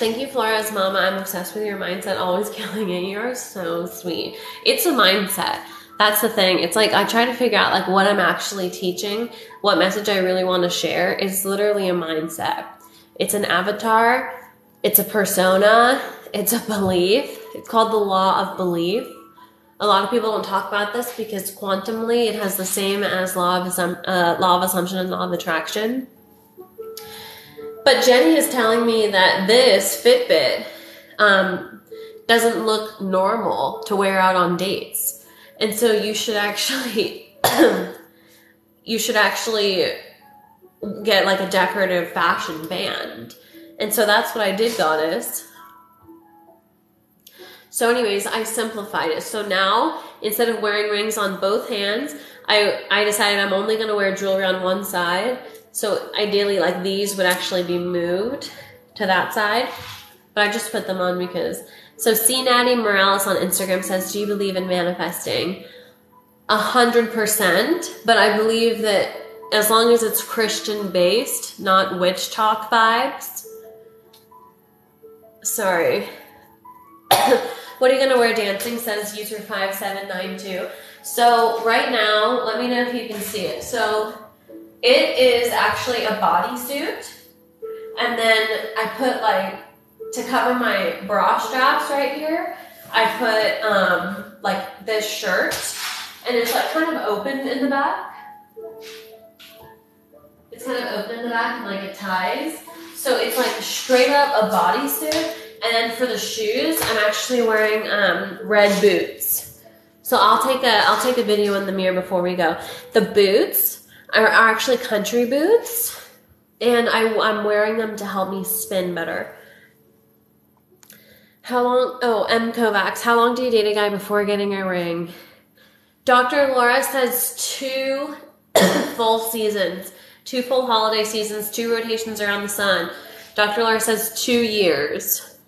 Thank you, Flora's mama. I'm obsessed with your mindset, always killing it. You are so sweet. It's a mindset. That's the thing. It's like I try to figure out like what I'm actually teaching, what message I really want to share. It's literally a mindset. It's an avatar, it's a persona, it's a belief. It's called the law of belief. A lot of people don't talk about this because quantumly it has the same as law of, uh, law of assumption and law of attraction. But Jenny is telling me that this Fitbit um, doesn't look normal to wear out on dates. And so you should actually, you should actually get like a decorative fashion band. And so that's what I did, Goddess. So anyways, I simplified it. So now, instead of wearing rings on both hands, I, I decided I'm only going to wear jewelry on one side so ideally like these would actually be moved to that side, but I just put them on because, so C Natty Morales on Instagram says, do you believe in manifesting? A hundred percent, but I believe that as long as it's Christian based, not witch talk vibes. Sorry. what are you gonna wear dancing? Says user 5792. So right now, let me know if you can see it. So it is actually a bodysuit. And then I put like, to cover my bra straps right here, I put um, like this shirt. And it's like kind of open in the back. It's kind of open in the back and like it ties. So it's like straight up a bodysuit. And then for the shoes, I'm actually wearing um, red boots. So I'll take a I'll take a video in the mirror before we go. The boots are, are actually country boots. And I, I'm wearing them to help me spin better. How long? Oh, M. Kovacs. How long do you date a guy before getting a ring? Dr. Laura says two full seasons, two full holiday seasons, two rotations around the sun. Dr. Laura says two years.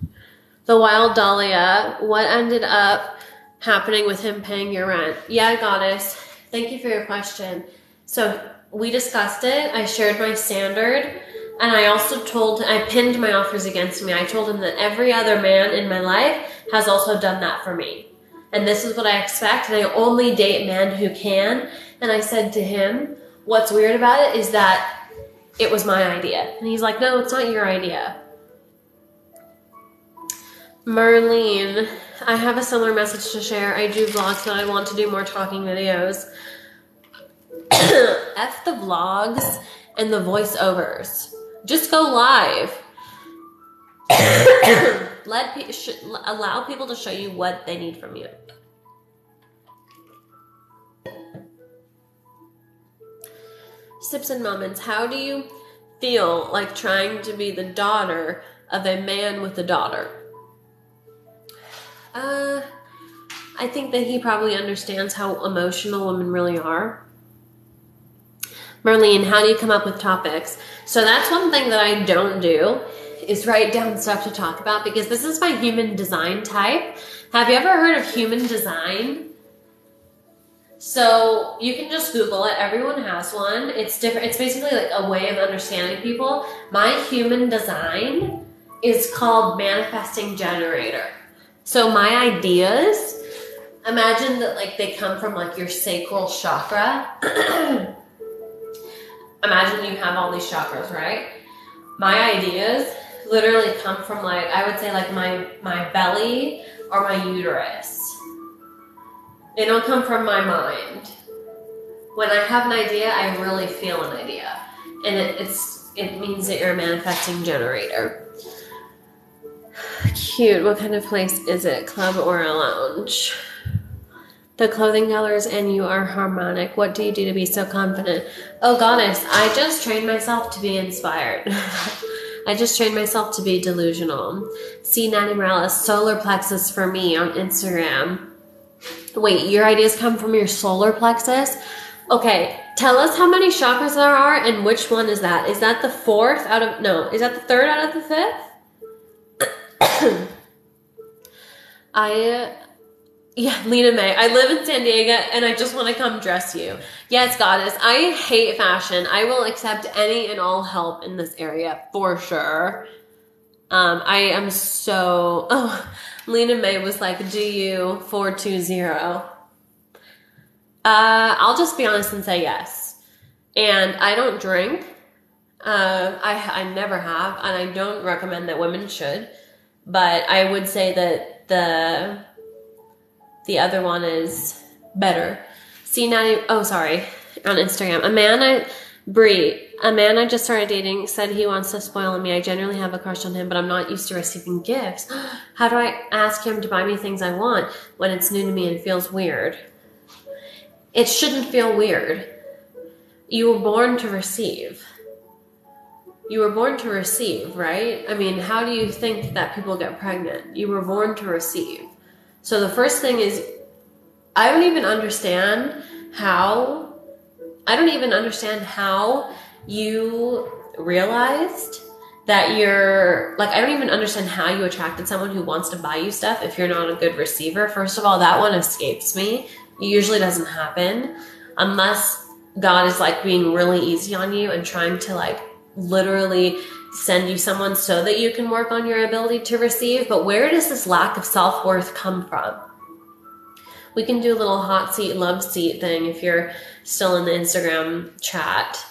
The Wild Dahlia. What ended up happening with him paying your rent? Yeah, goddess. Thank you for your question. So we discussed it. I shared my standard. And I also told, I pinned my offers against me. I told him that every other man in my life has also done that for me. And this is what I expect. And I only date men who can. And I said to him, what's weird about it is that it was my idea. And he's like, no, it's not your idea. Merlene, I have a similar message to share. I do vlogs, but I want to do more talking videos. F the vlogs and the voiceovers. Just go live. Let pe- sh- allow people to show you what they need from you. Sips and moments. How do you feel like trying to be the daughter of a man with a daughter? Uh, I think that he probably understands how emotional women really are. Marlene, how do you come up with topics? So that's one thing that I don't do is write down stuff to talk about because this is my human design type. Have you ever heard of human design? So you can just Google it. Everyone has one. It's different. It's basically like a way of understanding people. My human design is called manifesting generator. So my ideas, imagine that like they come from like your sacral chakra. imagine you have all these chakras, right? My ideas literally come from like I would say like my my belly or my uterus. They don't come from my mind. When I have an idea, I really feel an idea, and it, it's it means that you're a manifesting generator. Cute. What kind of place is it? Club or a lounge? The clothing colors and you are harmonic. What do you do to be so confident? Oh, goddess, I just trained myself to be inspired. I just trained myself to be delusional. See Natty Morales, solar plexus for me on Instagram. Wait, your ideas come from your solar plexus? Okay, tell us how many chakras there are and which one is that? Is that the fourth out of, no, is that the third out of the fifth? I yeah, Lena May. I live in San Diego and I just want to come dress you. Yes, goddess. I hate fashion. I will accept any and all help in this area for sure. Um, I am so. Oh, Lena May was like, "Do you four two zero?" Uh, I'll just be honest and say yes. And I don't drink. Uh, I I never have, and I don't recommend that women should. But I would say that the the other one is better. See now, oh sorry, on Instagram, a man I Brie, a man I just started dating said he wants to spoil me. I generally have a crush on him, but I'm not used to receiving gifts. How do I ask him to buy me things I want when it's new to me and feels weird? It shouldn't feel weird. You were born to receive. You were born to receive, right? I mean, how do you think that people get pregnant? You were born to receive. So the first thing is, I don't even understand how, I don't even understand how you realized that you're like I don't even understand how you attracted someone who wants to buy you stuff if you're not a good receiver. First of all, that one escapes me. It usually doesn't happen unless God is like being really easy on you and trying to like literally send you someone so that you can work on your ability to receive. But where does this lack of self worth come from? We can do a little hot seat, love seat thing if you're still in the Instagram chat.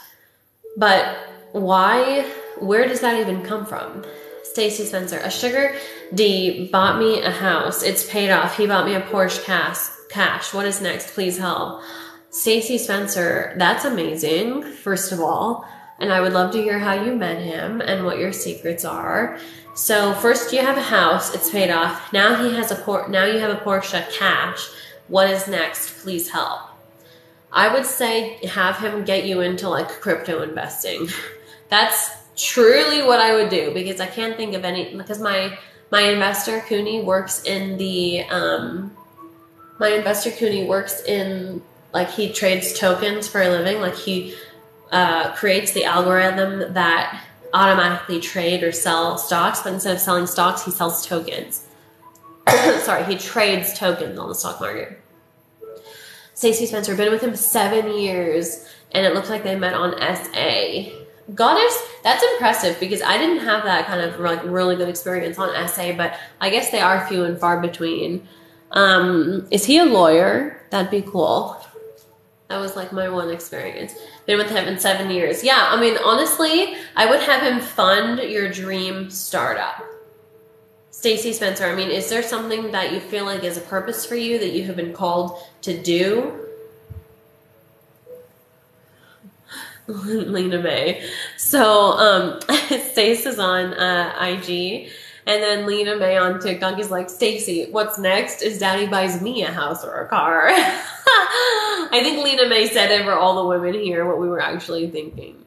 But why? Where does that even come from? Stacy Spencer, a sugar D bought me a house. It's paid off. He bought me a Porsche cash. Cash. What is next? Please help. Stacy Spencer, that's amazing. First of all, and I would love to hear how you met him and what your secrets are. So first you have a house, it's paid off. Now he has a por- now you have a Porsche cash. What is next? Please help. I would say have him get you into like crypto investing. That's truly what I would do because I can't think of any because my my investor Kunie works in the um my investor Kunie works in like he trades tokens for a living like he uh, creates the algorithm that automatically trade or sell stocks, but instead of selling stocks, he sells tokens. Sorry, he trades tokens on the stock market. Stacey Spencer, been with him seven years, and it looks like they met on SA. Goddess, that's impressive because I didn't have that kind of like really good experience on SA, but I guess they are few and far between. Um, is he a lawyer? That'd be cool. That was like my one experience. Been with him in seven years. Yeah, I mean, honestly, I would have him fund your dream startup. Stacy Spencer, I mean, is there something that you feel like is a purpose for you that you have been called to do? Lena May. So, um, Stace is on uh, IG and then Lena May on TikTok is like, Stacy, what's next is daddy buys me a house or a car. I think Lena May said it for all the women here what we were actually thinking.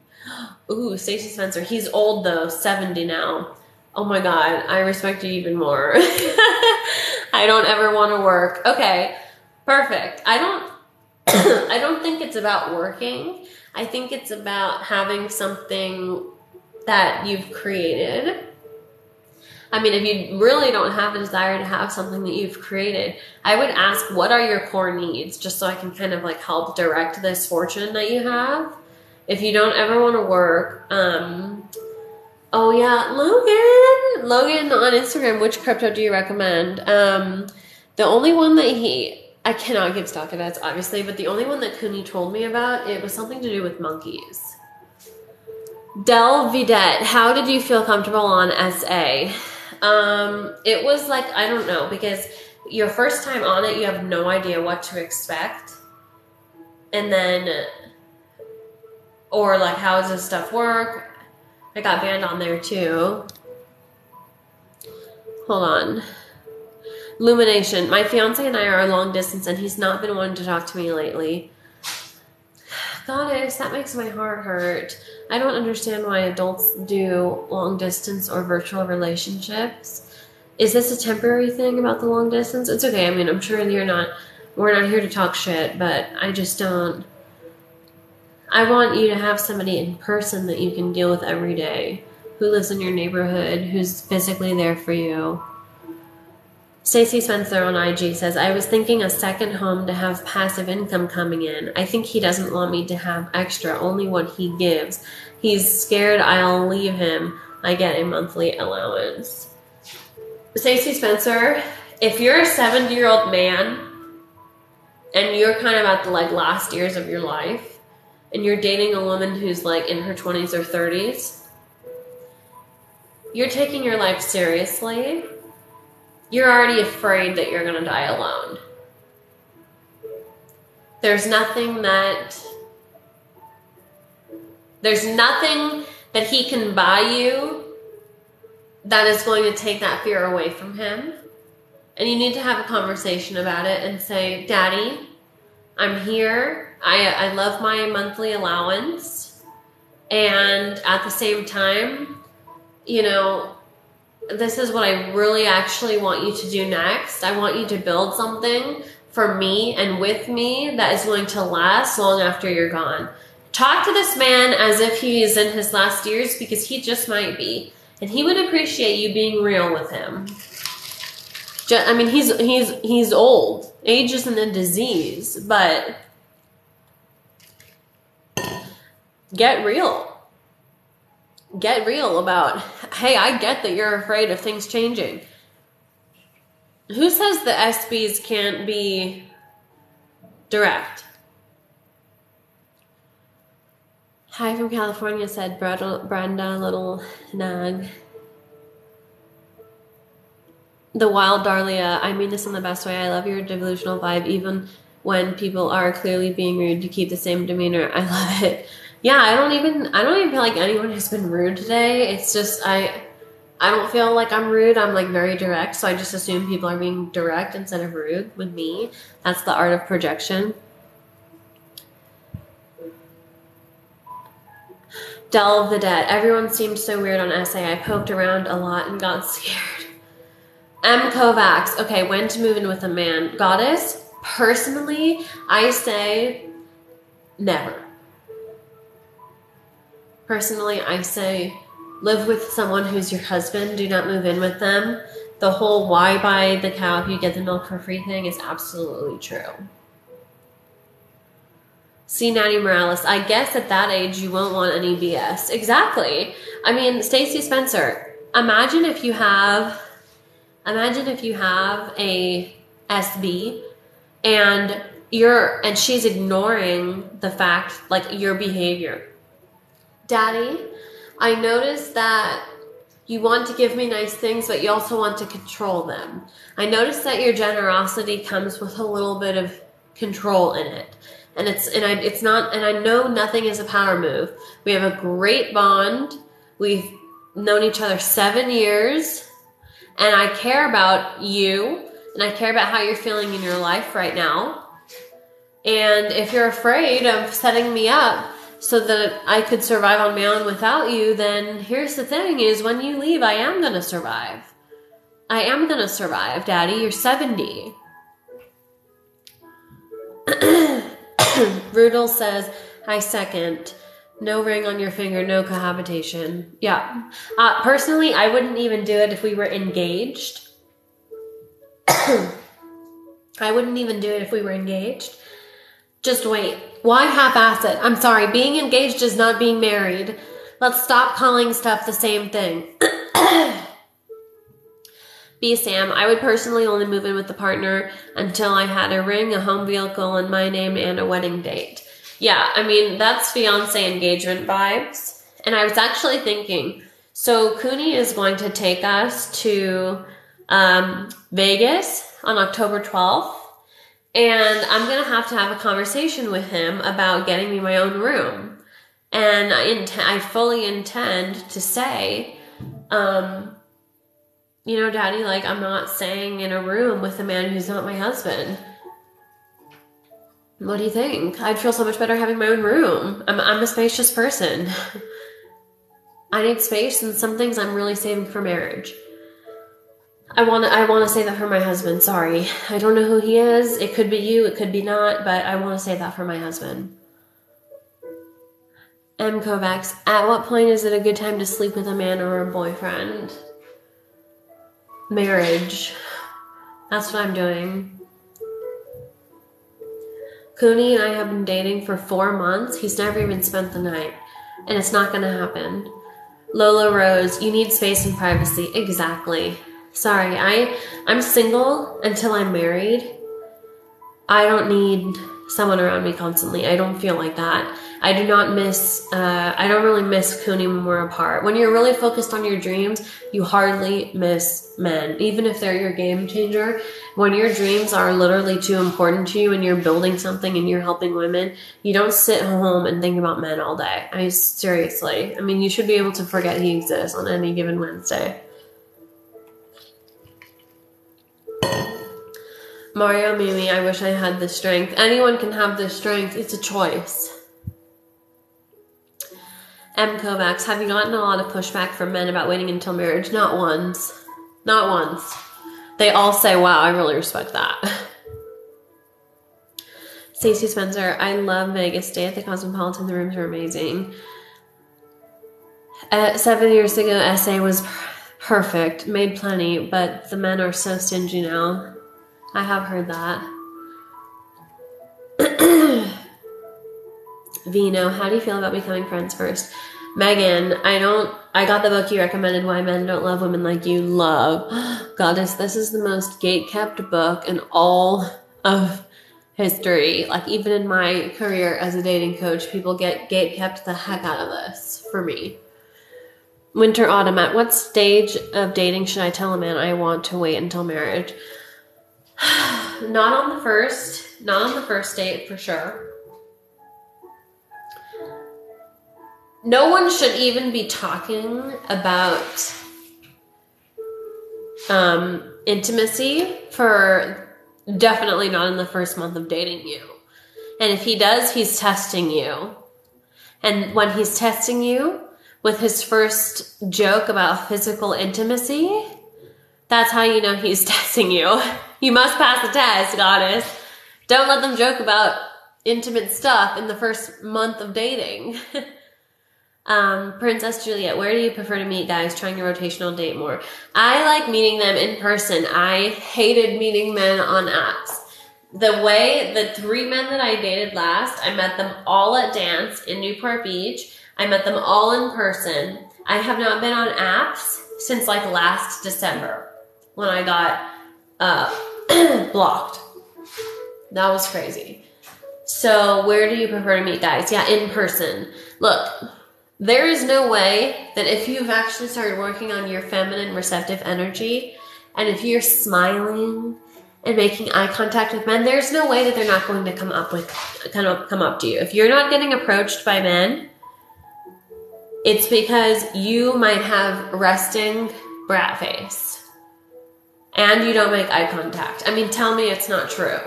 Ooh, Stacy Spencer. He's old though, 70 now. Oh my god, I respect you even more. I don't ever want to work. Okay, perfect. I don't I don't think it's about working. I think it's about having something that you've created I mean, if you really don't have a desire to have something that you've created, I would ask, what are your core needs? Just so I can kind of like help direct this fortune that you have. If you don't ever want to work, um, oh yeah, Logan, Logan on Instagram, which crypto do you recommend? Um, the only one that he, I cannot give stock that, obviously, but the only one that Kunie told me about, it was something to do with monkeys. Del Vidette, how did you feel comfortable on SA? Um, it was like, I don't know, because your first time on it, you have no idea what to expect. And then, or like, how does this stuff work? I got banned on there too. Hold on. Lumination. My fiance and I are a long distance, and he's not been wanting to talk to me lately. Goddess, that makes my heart hurt. I don't understand why adults do long distance or virtual relationships. Is this a temporary thing about the long distance? It's okay. I mean, I'm sure you're not, we're not here to talk shit, but I just don't. I want you to have somebody in person that you can deal with every day, who lives in your neighborhood, who's physically there for you. Stacy Spencer on IG says, I was thinking a second home to have passive income coming in. I think he doesn't want me to have extra, only what he gives. He's scared I'll leave him. I get a monthly allowance. Stacy Spencer, if you're a 70 year old man and you're kind of at the like last years of your life and you're dating a woman who's like in her 20s or 30s, you're taking your life seriously you're already afraid that you're going to die alone. There's nothing that there's nothing that he can buy you that is going to take that fear away from him. And you need to have a conversation about it and say, Daddy, I'm here. I, I love my monthly allowance. And at the same time, you know, this is what I really actually want you to do next. I want you to build something for me and with me that is going to last long after you're gone. Talk to this man as if he is in his last years because he just might be. And he would appreciate you being real with him. I mean, he's he's he's old. Age isn't a disease, but get real get real about, hey, I get that you're afraid of things changing. Who says the SBs can't be direct? Hi from California, said Brenda, little nag. The wild Darlia, I mean this in the best way. I love your delusional vibe, even when people are clearly being rude. You keep the same demeanor. I love it yeah, I don't even I don't even feel like anyone has been rude today. It's just I I don't feel like I'm rude. I'm like very direct, so I just assume people are being direct instead of rude with me. That's the art of projection. Delve the debt. Everyone seemed so weird on SA. I poked around a lot and got scared. M. Kovacs. Okay, when to move in with a man. Goddess, personally, I say never. Personally, I say live with someone who's your husband. Do not move in with them. The whole why buy the cow if you get the milk for free thing is absolutely true. See Natty Morales, I guess at that age you won't want any BS. Exactly. I mean, Stacy Spencer, imagine if you have imagine if you have a SB and you're and she's ignoring the fact like your behavior Daddy, I noticed that you want to give me nice things, but you also want to control them. I noticed that your generosity comes with a little bit of control in it. And it's and I it's not and I know nothing is a power move. We have a great bond. We've known each other 7 years and I care about you and I care about how you're feeling in your life right now. And if you're afraid of setting me up, so that I could survive on my own without you, then here's the thing is when you leave, I am gonna survive. I am gonna survive, Daddy. You're 70. Rudel says, I second. No ring on your finger, no cohabitation. Yeah. Uh, personally, I wouldn't even do it if we were engaged. I wouldn't even do it if we were engaged. Just wait. Why half-ass it? I'm sorry, being engaged is not being married. Let's stop calling stuff the same thing. B. Sam, I would personally only move in with the partner until I had a ring, a home vehicle in my name, and a wedding date. Yeah, I mean, that's fiance engagement vibes. And I was actually thinking, so Kunie is going to take us to um, Vegas on October 12th. And I'm going to have to have a conversation with him about getting me my own room. And I, int- I fully intend to say, um, you know, daddy, like, I'm not staying in a room with a man who's not my husband. What do you think? I'd feel so much better having my own room. I'm, I'm a spacious person. I need space, and some things I'm really saving for marriage. I want to. I want to say that for my husband. Sorry, I don't know who he is. It could be you. It could be not. But I want to say that for my husband. M. Kovacs. At what point is it a good time to sleep with a man or a boyfriend? Marriage. That's what I'm doing. Kunie and I have been dating for four months. He's never even spent the night. And it's not gonna happen. Lola Rose, you need space and privacy. Exactly. Sorry, I I'm single until I'm married. I don't need someone around me constantly. I don't feel like that. I do not miss, uh, I don't really miss Kunie when we're apart. When you're really focused on your dreams, you hardly miss men, even if they're your game changer. When your dreams are literally too important to you and you're building something and you're helping women, you don't sit home and think about men all day. I mean, seriously. I mean, you should be able to forget he exists on any given Wednesday. Mario Mimi, I wish I had the strength. Anyone can have the strength. It's a choice. M. Kovacs, have you gotten a lot of pushback from men about waiting until marriage? Not once. Not once. They all say, wow, I really respect that. Stacey Spencer, I love Vegas. Stay at the Cosmopolitan. The rooms are amazing. Uh, seven years ago, SA was perfect, made plenty, but the men are so stingy now. I have heard that. Vino, how do you feel about becoming friends first? Megan, I don't. I got the book you recommended, Why Men Don't Love Women Like You. Love. Goddess, this is the most gate kept book in all of history. Like, even in my career as a dating coach, people get gate kept the heck out of this for me. Winter Autumn, at what stage of dating should I tell a man I want to wait until marriage? not on the first, not on the first date for sure. No one should even be talking about um, intimacy for definitely not in the first month of dating you. And if he does, he's testing you. And when he's testing you with his first joke about physical intimacy, that's how you know he's testing you. You must pass the test, goddess. Don't let them joke about intimate stuff in the first month of dating. um, Princess Juliet, where do you prefer to meet guys trying a rotational date more? I like meeting them in person. I hated meeting men on apps. The way the three men that I dated last, I met them all at dance in Newport Beach. I met them all in person. I have not been on apps since like last December when I got uh, blocked. That was crazy. So, where do you prefer to meet guys? Yeah, in person. Look, there is no way that if you've actually started working on your feminine receptive energy and if you're smiling and making eye contact with men, there's no way that they're not going to come up with come up, come up to you. If you're not getting approached by men, it's because you might have resting brat face and you don't make eye contact. I mean, tell me it's not true.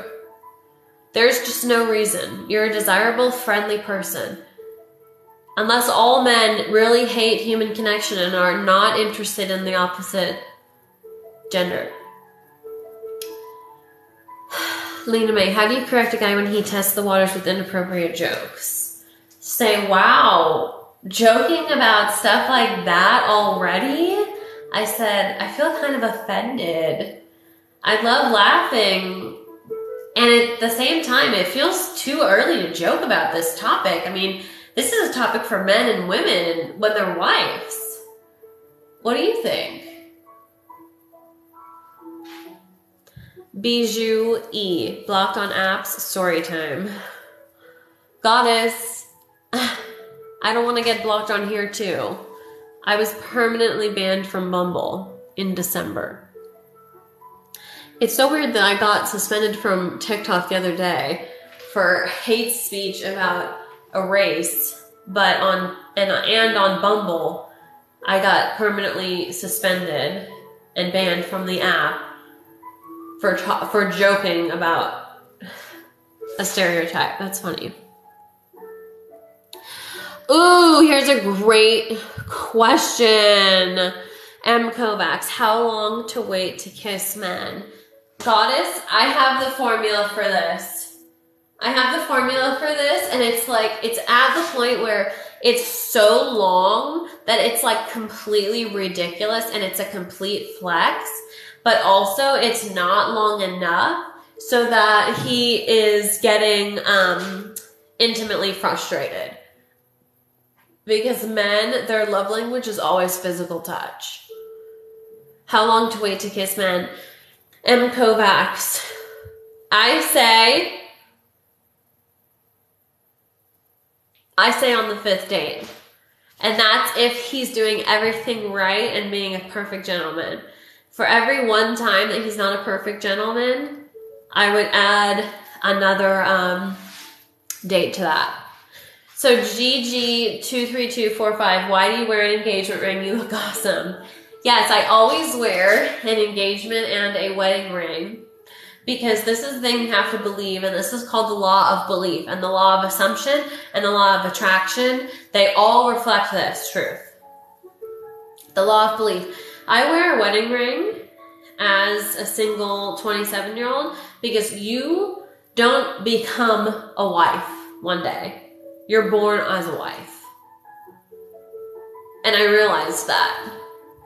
There's just no reason. You're a desirable, friendly person. Unless all men really hate human connection and are not interested in the opposite gender. Lena May, how do you correct a guy when he tests the waters with inappropriate jokes? Say, wow, joking about stuff like that already? I said, I feel kind of offended. I love laughing. And at the same time, it feels too early to joke about this topic. I mean, this is a topic for men and women when they're wives. What do you think? Bijou E. Blocked on apps. Story time. Goddess. I don't want to get blocked on here too. I was permanently banned from Bumble in December. It's so weird that I got suspended from TikTok the other day for hate speech about a race, but on and and on Bumble, I got permanently suspended and banned from the app for for joking about a stereotype. That's funny. Ooh, here's a great question. M. Kovacs, how long to wait to kiss men? Goddess, I have the formula for this. I have the formula for this, and it's like, it's at the point where it's so long that it's like completely ridiculous and it's a complete flex, but also it's not long enough so that he is getting um, intimately frustrated because men, their love language is always physical touch. How long to wait to kiss men? M. Kovacs. I say, I say on the fifth date. And that's if he's doing everything right and being a perfect gentleman. For every one time that he's not a perfect gentleman, I would add another um, date to that. So GG23245, why do you wear an engagement ring? You look awesome. Yes, I always wear an engagement and a wedding ring because this is the thing you have to believe, and this is called the law of belief and the law of assumption and the law of attraction. They all reflect this truth. The law of belief. I wear a wedding ring as a single 27 year old because you don't become a wife one day. You're born as a wife. And I realized that.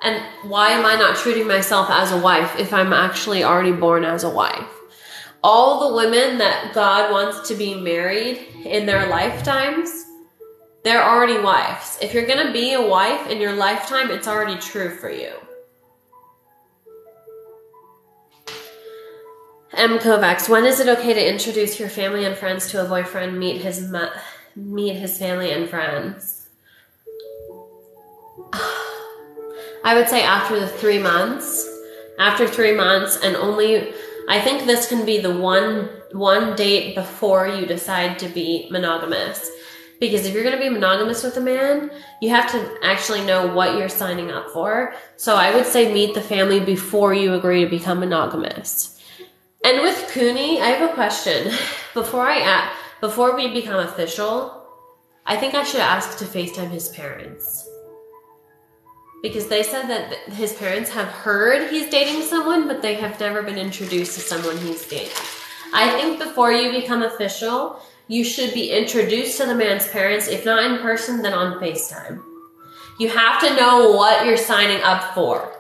And why am I not treating myself as a wife if I'm actually already born as a wife? All the women that God wants to be married in their lifetimes, they're already wives. If you're gonna be a wife in your lifetime, it's already true for you. M. Kovacs, when is it okay to introduce your family and friends to a boyfriend, meet his meet his family and friends. I would say after the three months, after three months, and only, I think this can be the one, one date before you decide to be monogamous. Because if you're going to be monogamous with a man, you have to actually know what you're signing up for. So I would say meet the family before you agree to become monogamous. And with Kunie, I have a question. Before I ask, before we become official, I think I should ask to FaceTime his parents. Because they said that his parents have heard he's dating someone, but they have never been introduced to someone he's dating. I think before you become official, you should be introduced to the man's parents, if not in person, then on FaceTime. You have to know what you're signing up for.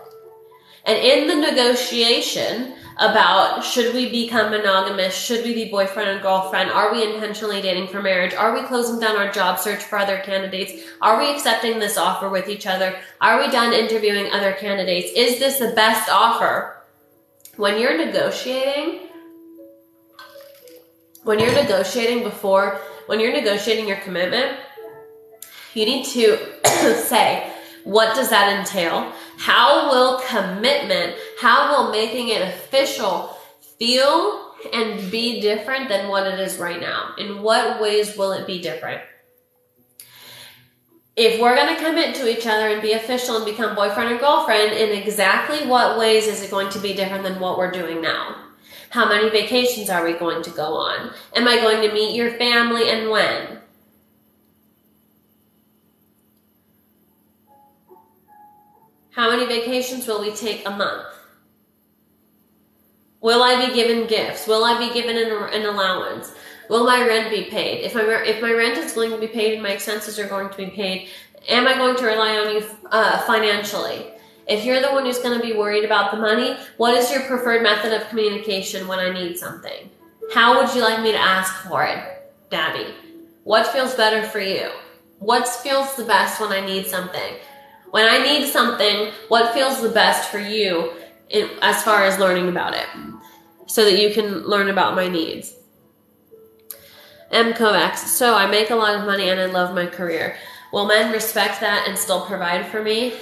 And in the negotiation, about should we become monogamous? Should we be boyfriend and girlfriend? Are we intentionally dating for marriage? Are we closing down our job search for other candidates? Are we accepting this offer with each other? Are we done interviewing other candidates? Is this the best offer? When you're negotiating, when you're negotiating before, when you're negotiating your commitment, you need to say, what does that entail? How will commitment, how will making it official feel and be different than what it is right now? In what ways will it be different? If we're going to commit to each other and be official and become boyfriend and girlfriend, in exactly what ways is it going to be different than what we're doing now? How many vacations are we going to go on? Am I going to meet your family and when? How many vacations will we take a month? Will I be given gifts? Will I be given an, an allowance? Will my rent be paid? If my if my rent is going to be paid and my expenses are going to be paid, am I going to rely on you uh, financially? If you're the one who's going to be worried about the money, what is your preferred method of communication when I need something? How would you like me to ask for it, Daddy? What feels better for you? What feels the best when I need something? When I need something, what feels the best for you in, as far as learning about it so that you can learn about my needs? M. Kovacs. So I make a lot of money and I love my career. Will men respect that and still provide for me?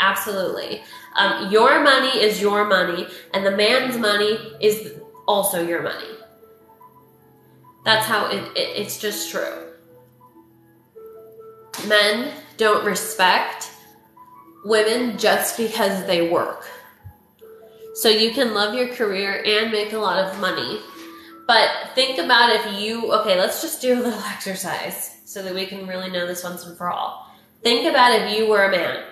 Absolutely. Um, your money is your money, and the man's money is also your money. That's how it, it, it's just true. Men don't respect women just because they work. So you can love your career and make a lot of money. But think about if you, okay, let's just do a little exercise so that we can really know this once and for all. Think about if you were a man.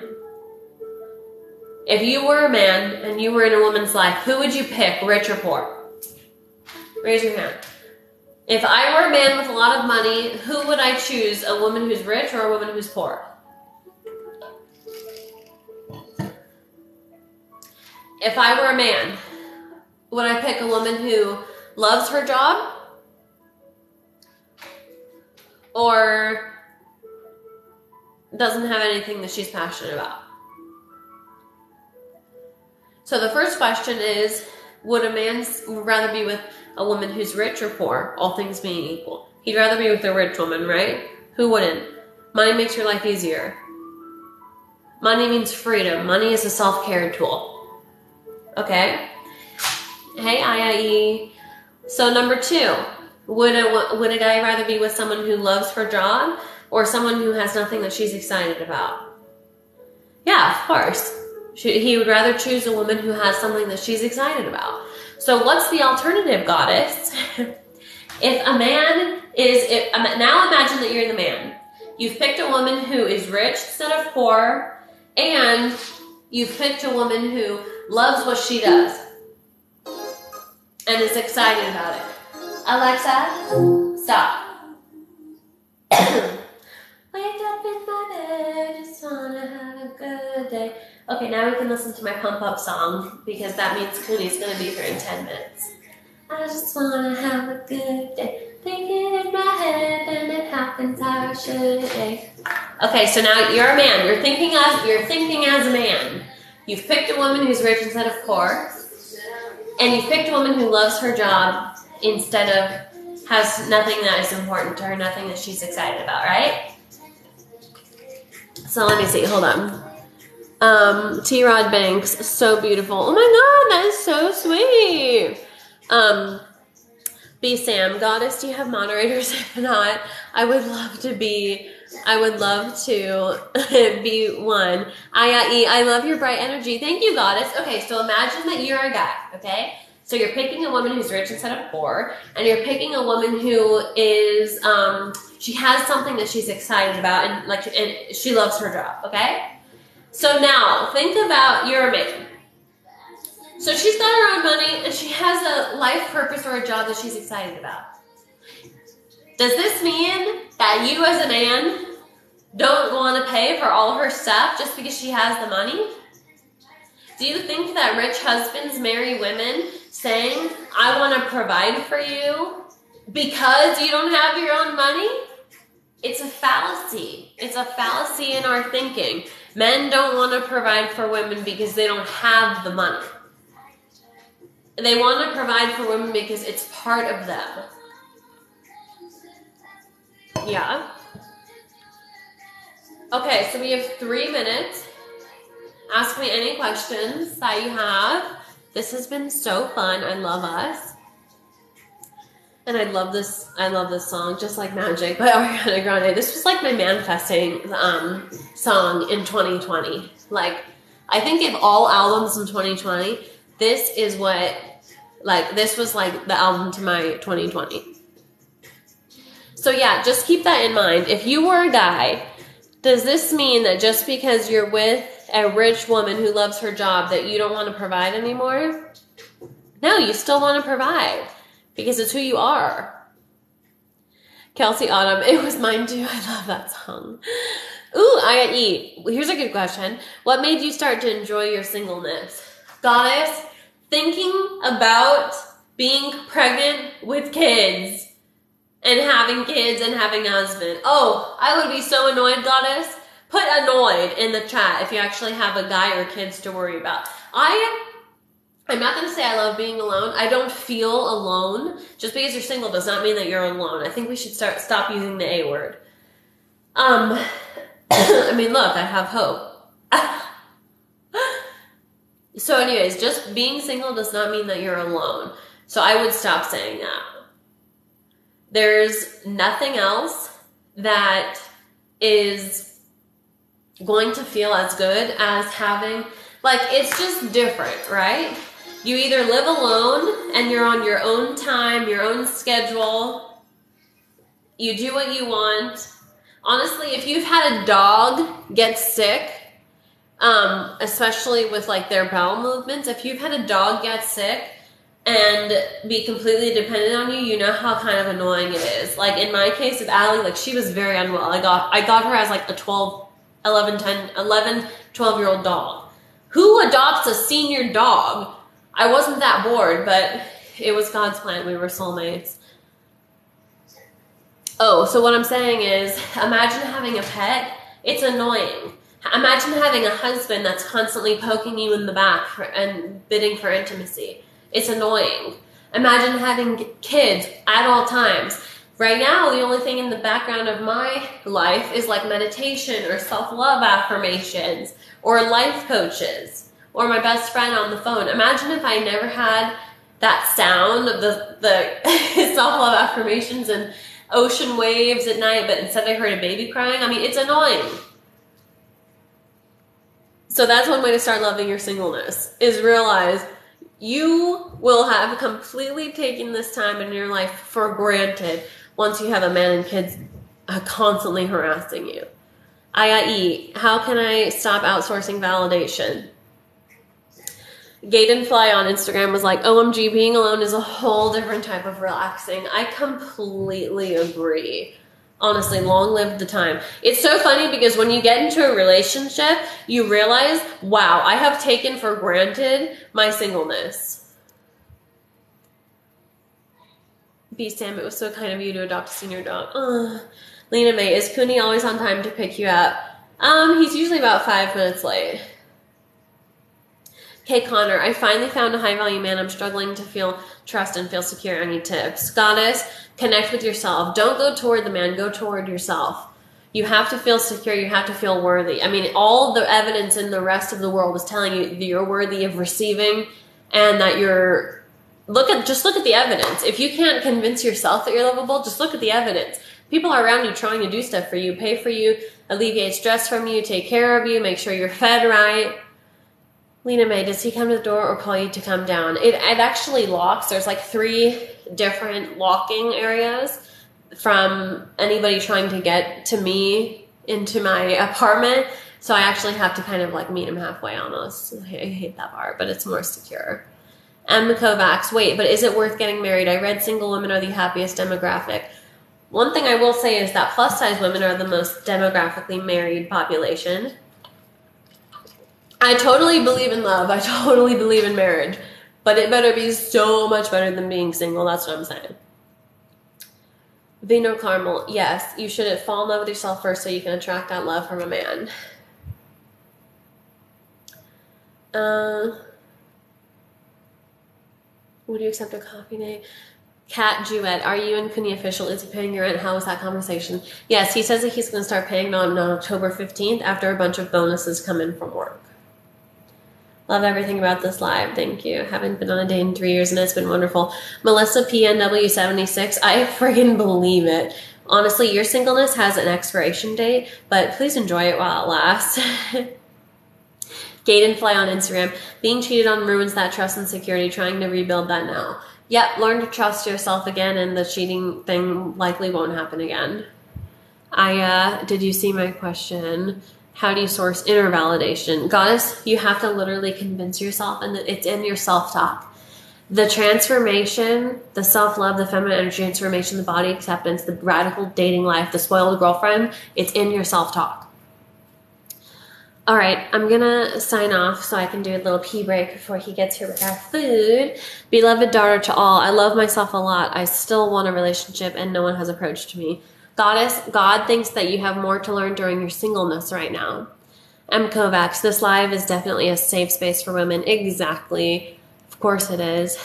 If you were a man and you were in a woman's life, who would you pick, rich or poor? Raise your hand. If I were a man with a lot of money, who would I choose? A woman who's rich or a woman who's poor? If I were a man, would I pick a woman who loves her job? Or doesn't have anything that she's passionate about? So the first question is Would a man rather be with a woman who's rich or poor, all things being equal. He'd rather be with a rich woman, right? Who wouldn't? Money makes your life easier. Money means freedom. Money is a self care tool. Okay? Hey, IIE. So, number two, would a, would a guy rather be with someone who loves her job or someone who has nothing that she's excited about? Yeah, of course. he would rather choose a woman who has something that she's excited about. So what's the alternative, goddess? if a man is, if, now imagine that you're the man. You've picked a woman who is rich instead of poor, and you've picked a woman who loves what she does and is excited about it. Alexa, stop. Wake up in my bed, just wanna have a good day. Okay, now we can listen to my pump up song because that means Kunie's gonna be here in 10 minutes. I just wanna have a good day. Thinking in my head and it happens how it should. Okay, so now you're a man. You're thinking as you're thinking as a man. You've picked a woman who's rich instead of poor. And you've picked a woman who loves her job instead of has nothing that is important to her, nothing that she's excited about, right? So let me see, hold on. Um, T Rod Banks, so beautiful. Oh my god, that is so sweet. Um, B Sam, Goddess, do you have moderators? If not, I would love to be. I would love to be one. I, I love your bright energy. Thank you, Goddess. Okay, so imagine that you're a guy, okay? So you're picking a woman who's rich instead of poor, and you're picking a woman who is, um, she has something that she's excited about, and like, and she loves her job, okay? So now, think about you're a man. So she's got her own money and she has a life purpose or a job that she's excited about. Does this mean that you as a man don't want to pay for all her stuff just because she has the money? Do you think that rich husbands marry women saying, I want to provide for you because you don't have your own money? It's a fallacy. It's a fallacy in our thinking. Men don't want to provide for women because they don't have the money. They want to provide for women because it's part of them. Yeah. Okay, so we have three minutes. Ask me any questions that you have. This has been so fun. I love us. And I love this. I love this song, just like Magic by Ariana Grande. This was like my manifesting um, song in 2020. Like, I think of all albums in 2020, this is what, like, this was like the album to my 2020. So yeah, just keep that in mind. If you were a guy, does this mean that just because you're with a rich woman who loves her job that you don't want to provide anymore? No, you still want to provide because it's who you are. Kelsey Autumn, it was mine too. I love that song. Ooh, I eat. Here's a good question. What made you start to enjoy your singleness? Goddess, thinking about being pregnant with kids and having kids and having a husband. Oh, I would be so annoyed, Goddess. Put annoyed in the chat if you actually have a guy or kids to worry about. I I'm not going to say I love being alone. I don't feel alone. Just because you're single does not mean that you're alone. I think we should start stop using the A word. Um, I mean, look, I have hope. so, anyways, just being single does not mean that you're alone. So, I would stop saying that. There's nothing else that is going to feel as good as having, like, it's just different, right? You either live alone and you're on your own time, your own schedule, you do what you want. Honestly, if you've had a dog get sick, um, especially with like their bowel movements, if you've had a dog get sick, and be completely dependent on you, you know how kind of annoying it is. Like in my case with Allie, like she was very unwell. I got I got her as like a 12, 11, 10, 11, 12 year old dog. Who adopts a senior dog? I wasn't that bored, but it was God's plan. We were soulmates. Oh, so what I'm saying is imagine having a pet. It's annoying. Imagine having a husband that's constantly poking you in the back for, and bidding for intimacy. It's annoying. Imagine having kids at all times. Right now, the only thing in the background of my life is like meditation or self love affirmations or life coaches or my best friend on the phone. Imagine if I never had that sound of the, the self love affirmations and ocean waves at night, but instead I heard a baby crying. I mean, it's annoying. So that's one way to start loving your singleness is realize you will have completely taken this time in your life for granted once you have a man and kids constantly harassing you. IIE, how can I stop outsourcing validation? Gaten Fly on Instagram was like, OMG, being alone is a whole different type of relaxing. I completely agree honestly long live the time. It's so funny because when you get into a relationship you realize wow i have taken for granted my singleness. B sam it was so kind of you to adopt a senior dog. Ugh. lena may is Kunie always on time to pick you up? Um he's usually about five minutes late Hey Connor, I finally found a high value man. I'm struggling to feel trust and feel secure. Any tips? Goddess, connect with yourself. Don't go toward the man, go toward yourself. You have to feel secure, you have to feel worthy. I mean, all the evidence in the rest of the world is telling you that you're worthy of receiving and that you're look at just look at the evidence. If you can't convince yourself that you're lovable, just look at the evidence. People are around you trying to do stuff for you, pay for you, alleviate stress from you, take care of you, make sure you're fed right Lena May, does he come to the door or call you to come down? It, it actually locks. There's like three different locking areas from anybody trying to get to me into my apartment. So I actually have to kind of like meet him halfway almost. I hate that part, but it's more secure. M. Kovacs, wait, but is it worth getting married? I read single women are the happiest demographic. One thing I will say is that plus size women are the most demographically married population. I totally believe in love. I totally believe in marriage. But it better be so much better than being single. That's what I'm saying. Vino Carmel, yes, you should fall in love with yourself first so you can attract that love from a man. Uh, would you accept a coffee date? Cat Duet, are you and Kunie official? Is he paying your rent? How was that conversation? Yes, he says that he's going to start paying on, on October 15th after a bunch of bonuses come in from work. Love everything about this live. Thank you. Haven't been on a date in three years and it's been wonderful. Melissa PNW76, I friggin' believe it. Honestly, your singleness has an expiration date, but please enjoy it while it lasts. Gaten Fly on Instagram. Being cheated on ruins that trust and security. Trying to rebuild that now. Yep, learn to trust yourself again, and the cheating thing likely won't happen again. I uh, did you see my question? How do you source inner validation? Goddess, you have to literally convince yourself, and it's in your self talk. The transformation, the self love, the feminine energy transformation, the body acceptance, the radical dating life, the spoiled girlfriend, it's in your self talk. All right, I'm gonna sign off so I can do a little pee break before he gets here with our food. Beloved daughter to all, I love myself a lot. I still want a relationship, and no one has approached me. Goddess, God thinks that you have more to learn during your singleness right now. M. Kovacs, this live is definitely a safe space for women. Exactly. Of course it is.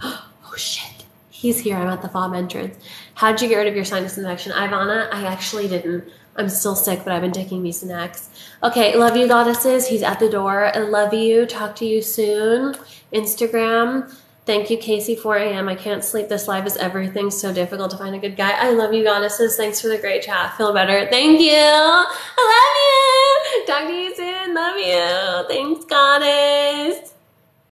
Oh shit. He's here. I'm at the fob entrance. How'd you get rid of your sinus infection? Ivana, I actually didn't. I'm still sick, but I've been taking Mucinex. Okay, love you, goddesses. He's at the door. I love you. Talk to you soon. Instagram. Thank you, Casey, 4 a.m. I can't sleep. This live is everything. So difficult to find a good guy. I love you, goddesses. Thanks for the great chat. Feel better. Thank you. I love you. Talk to you soon. Love you. Thanks, goddess.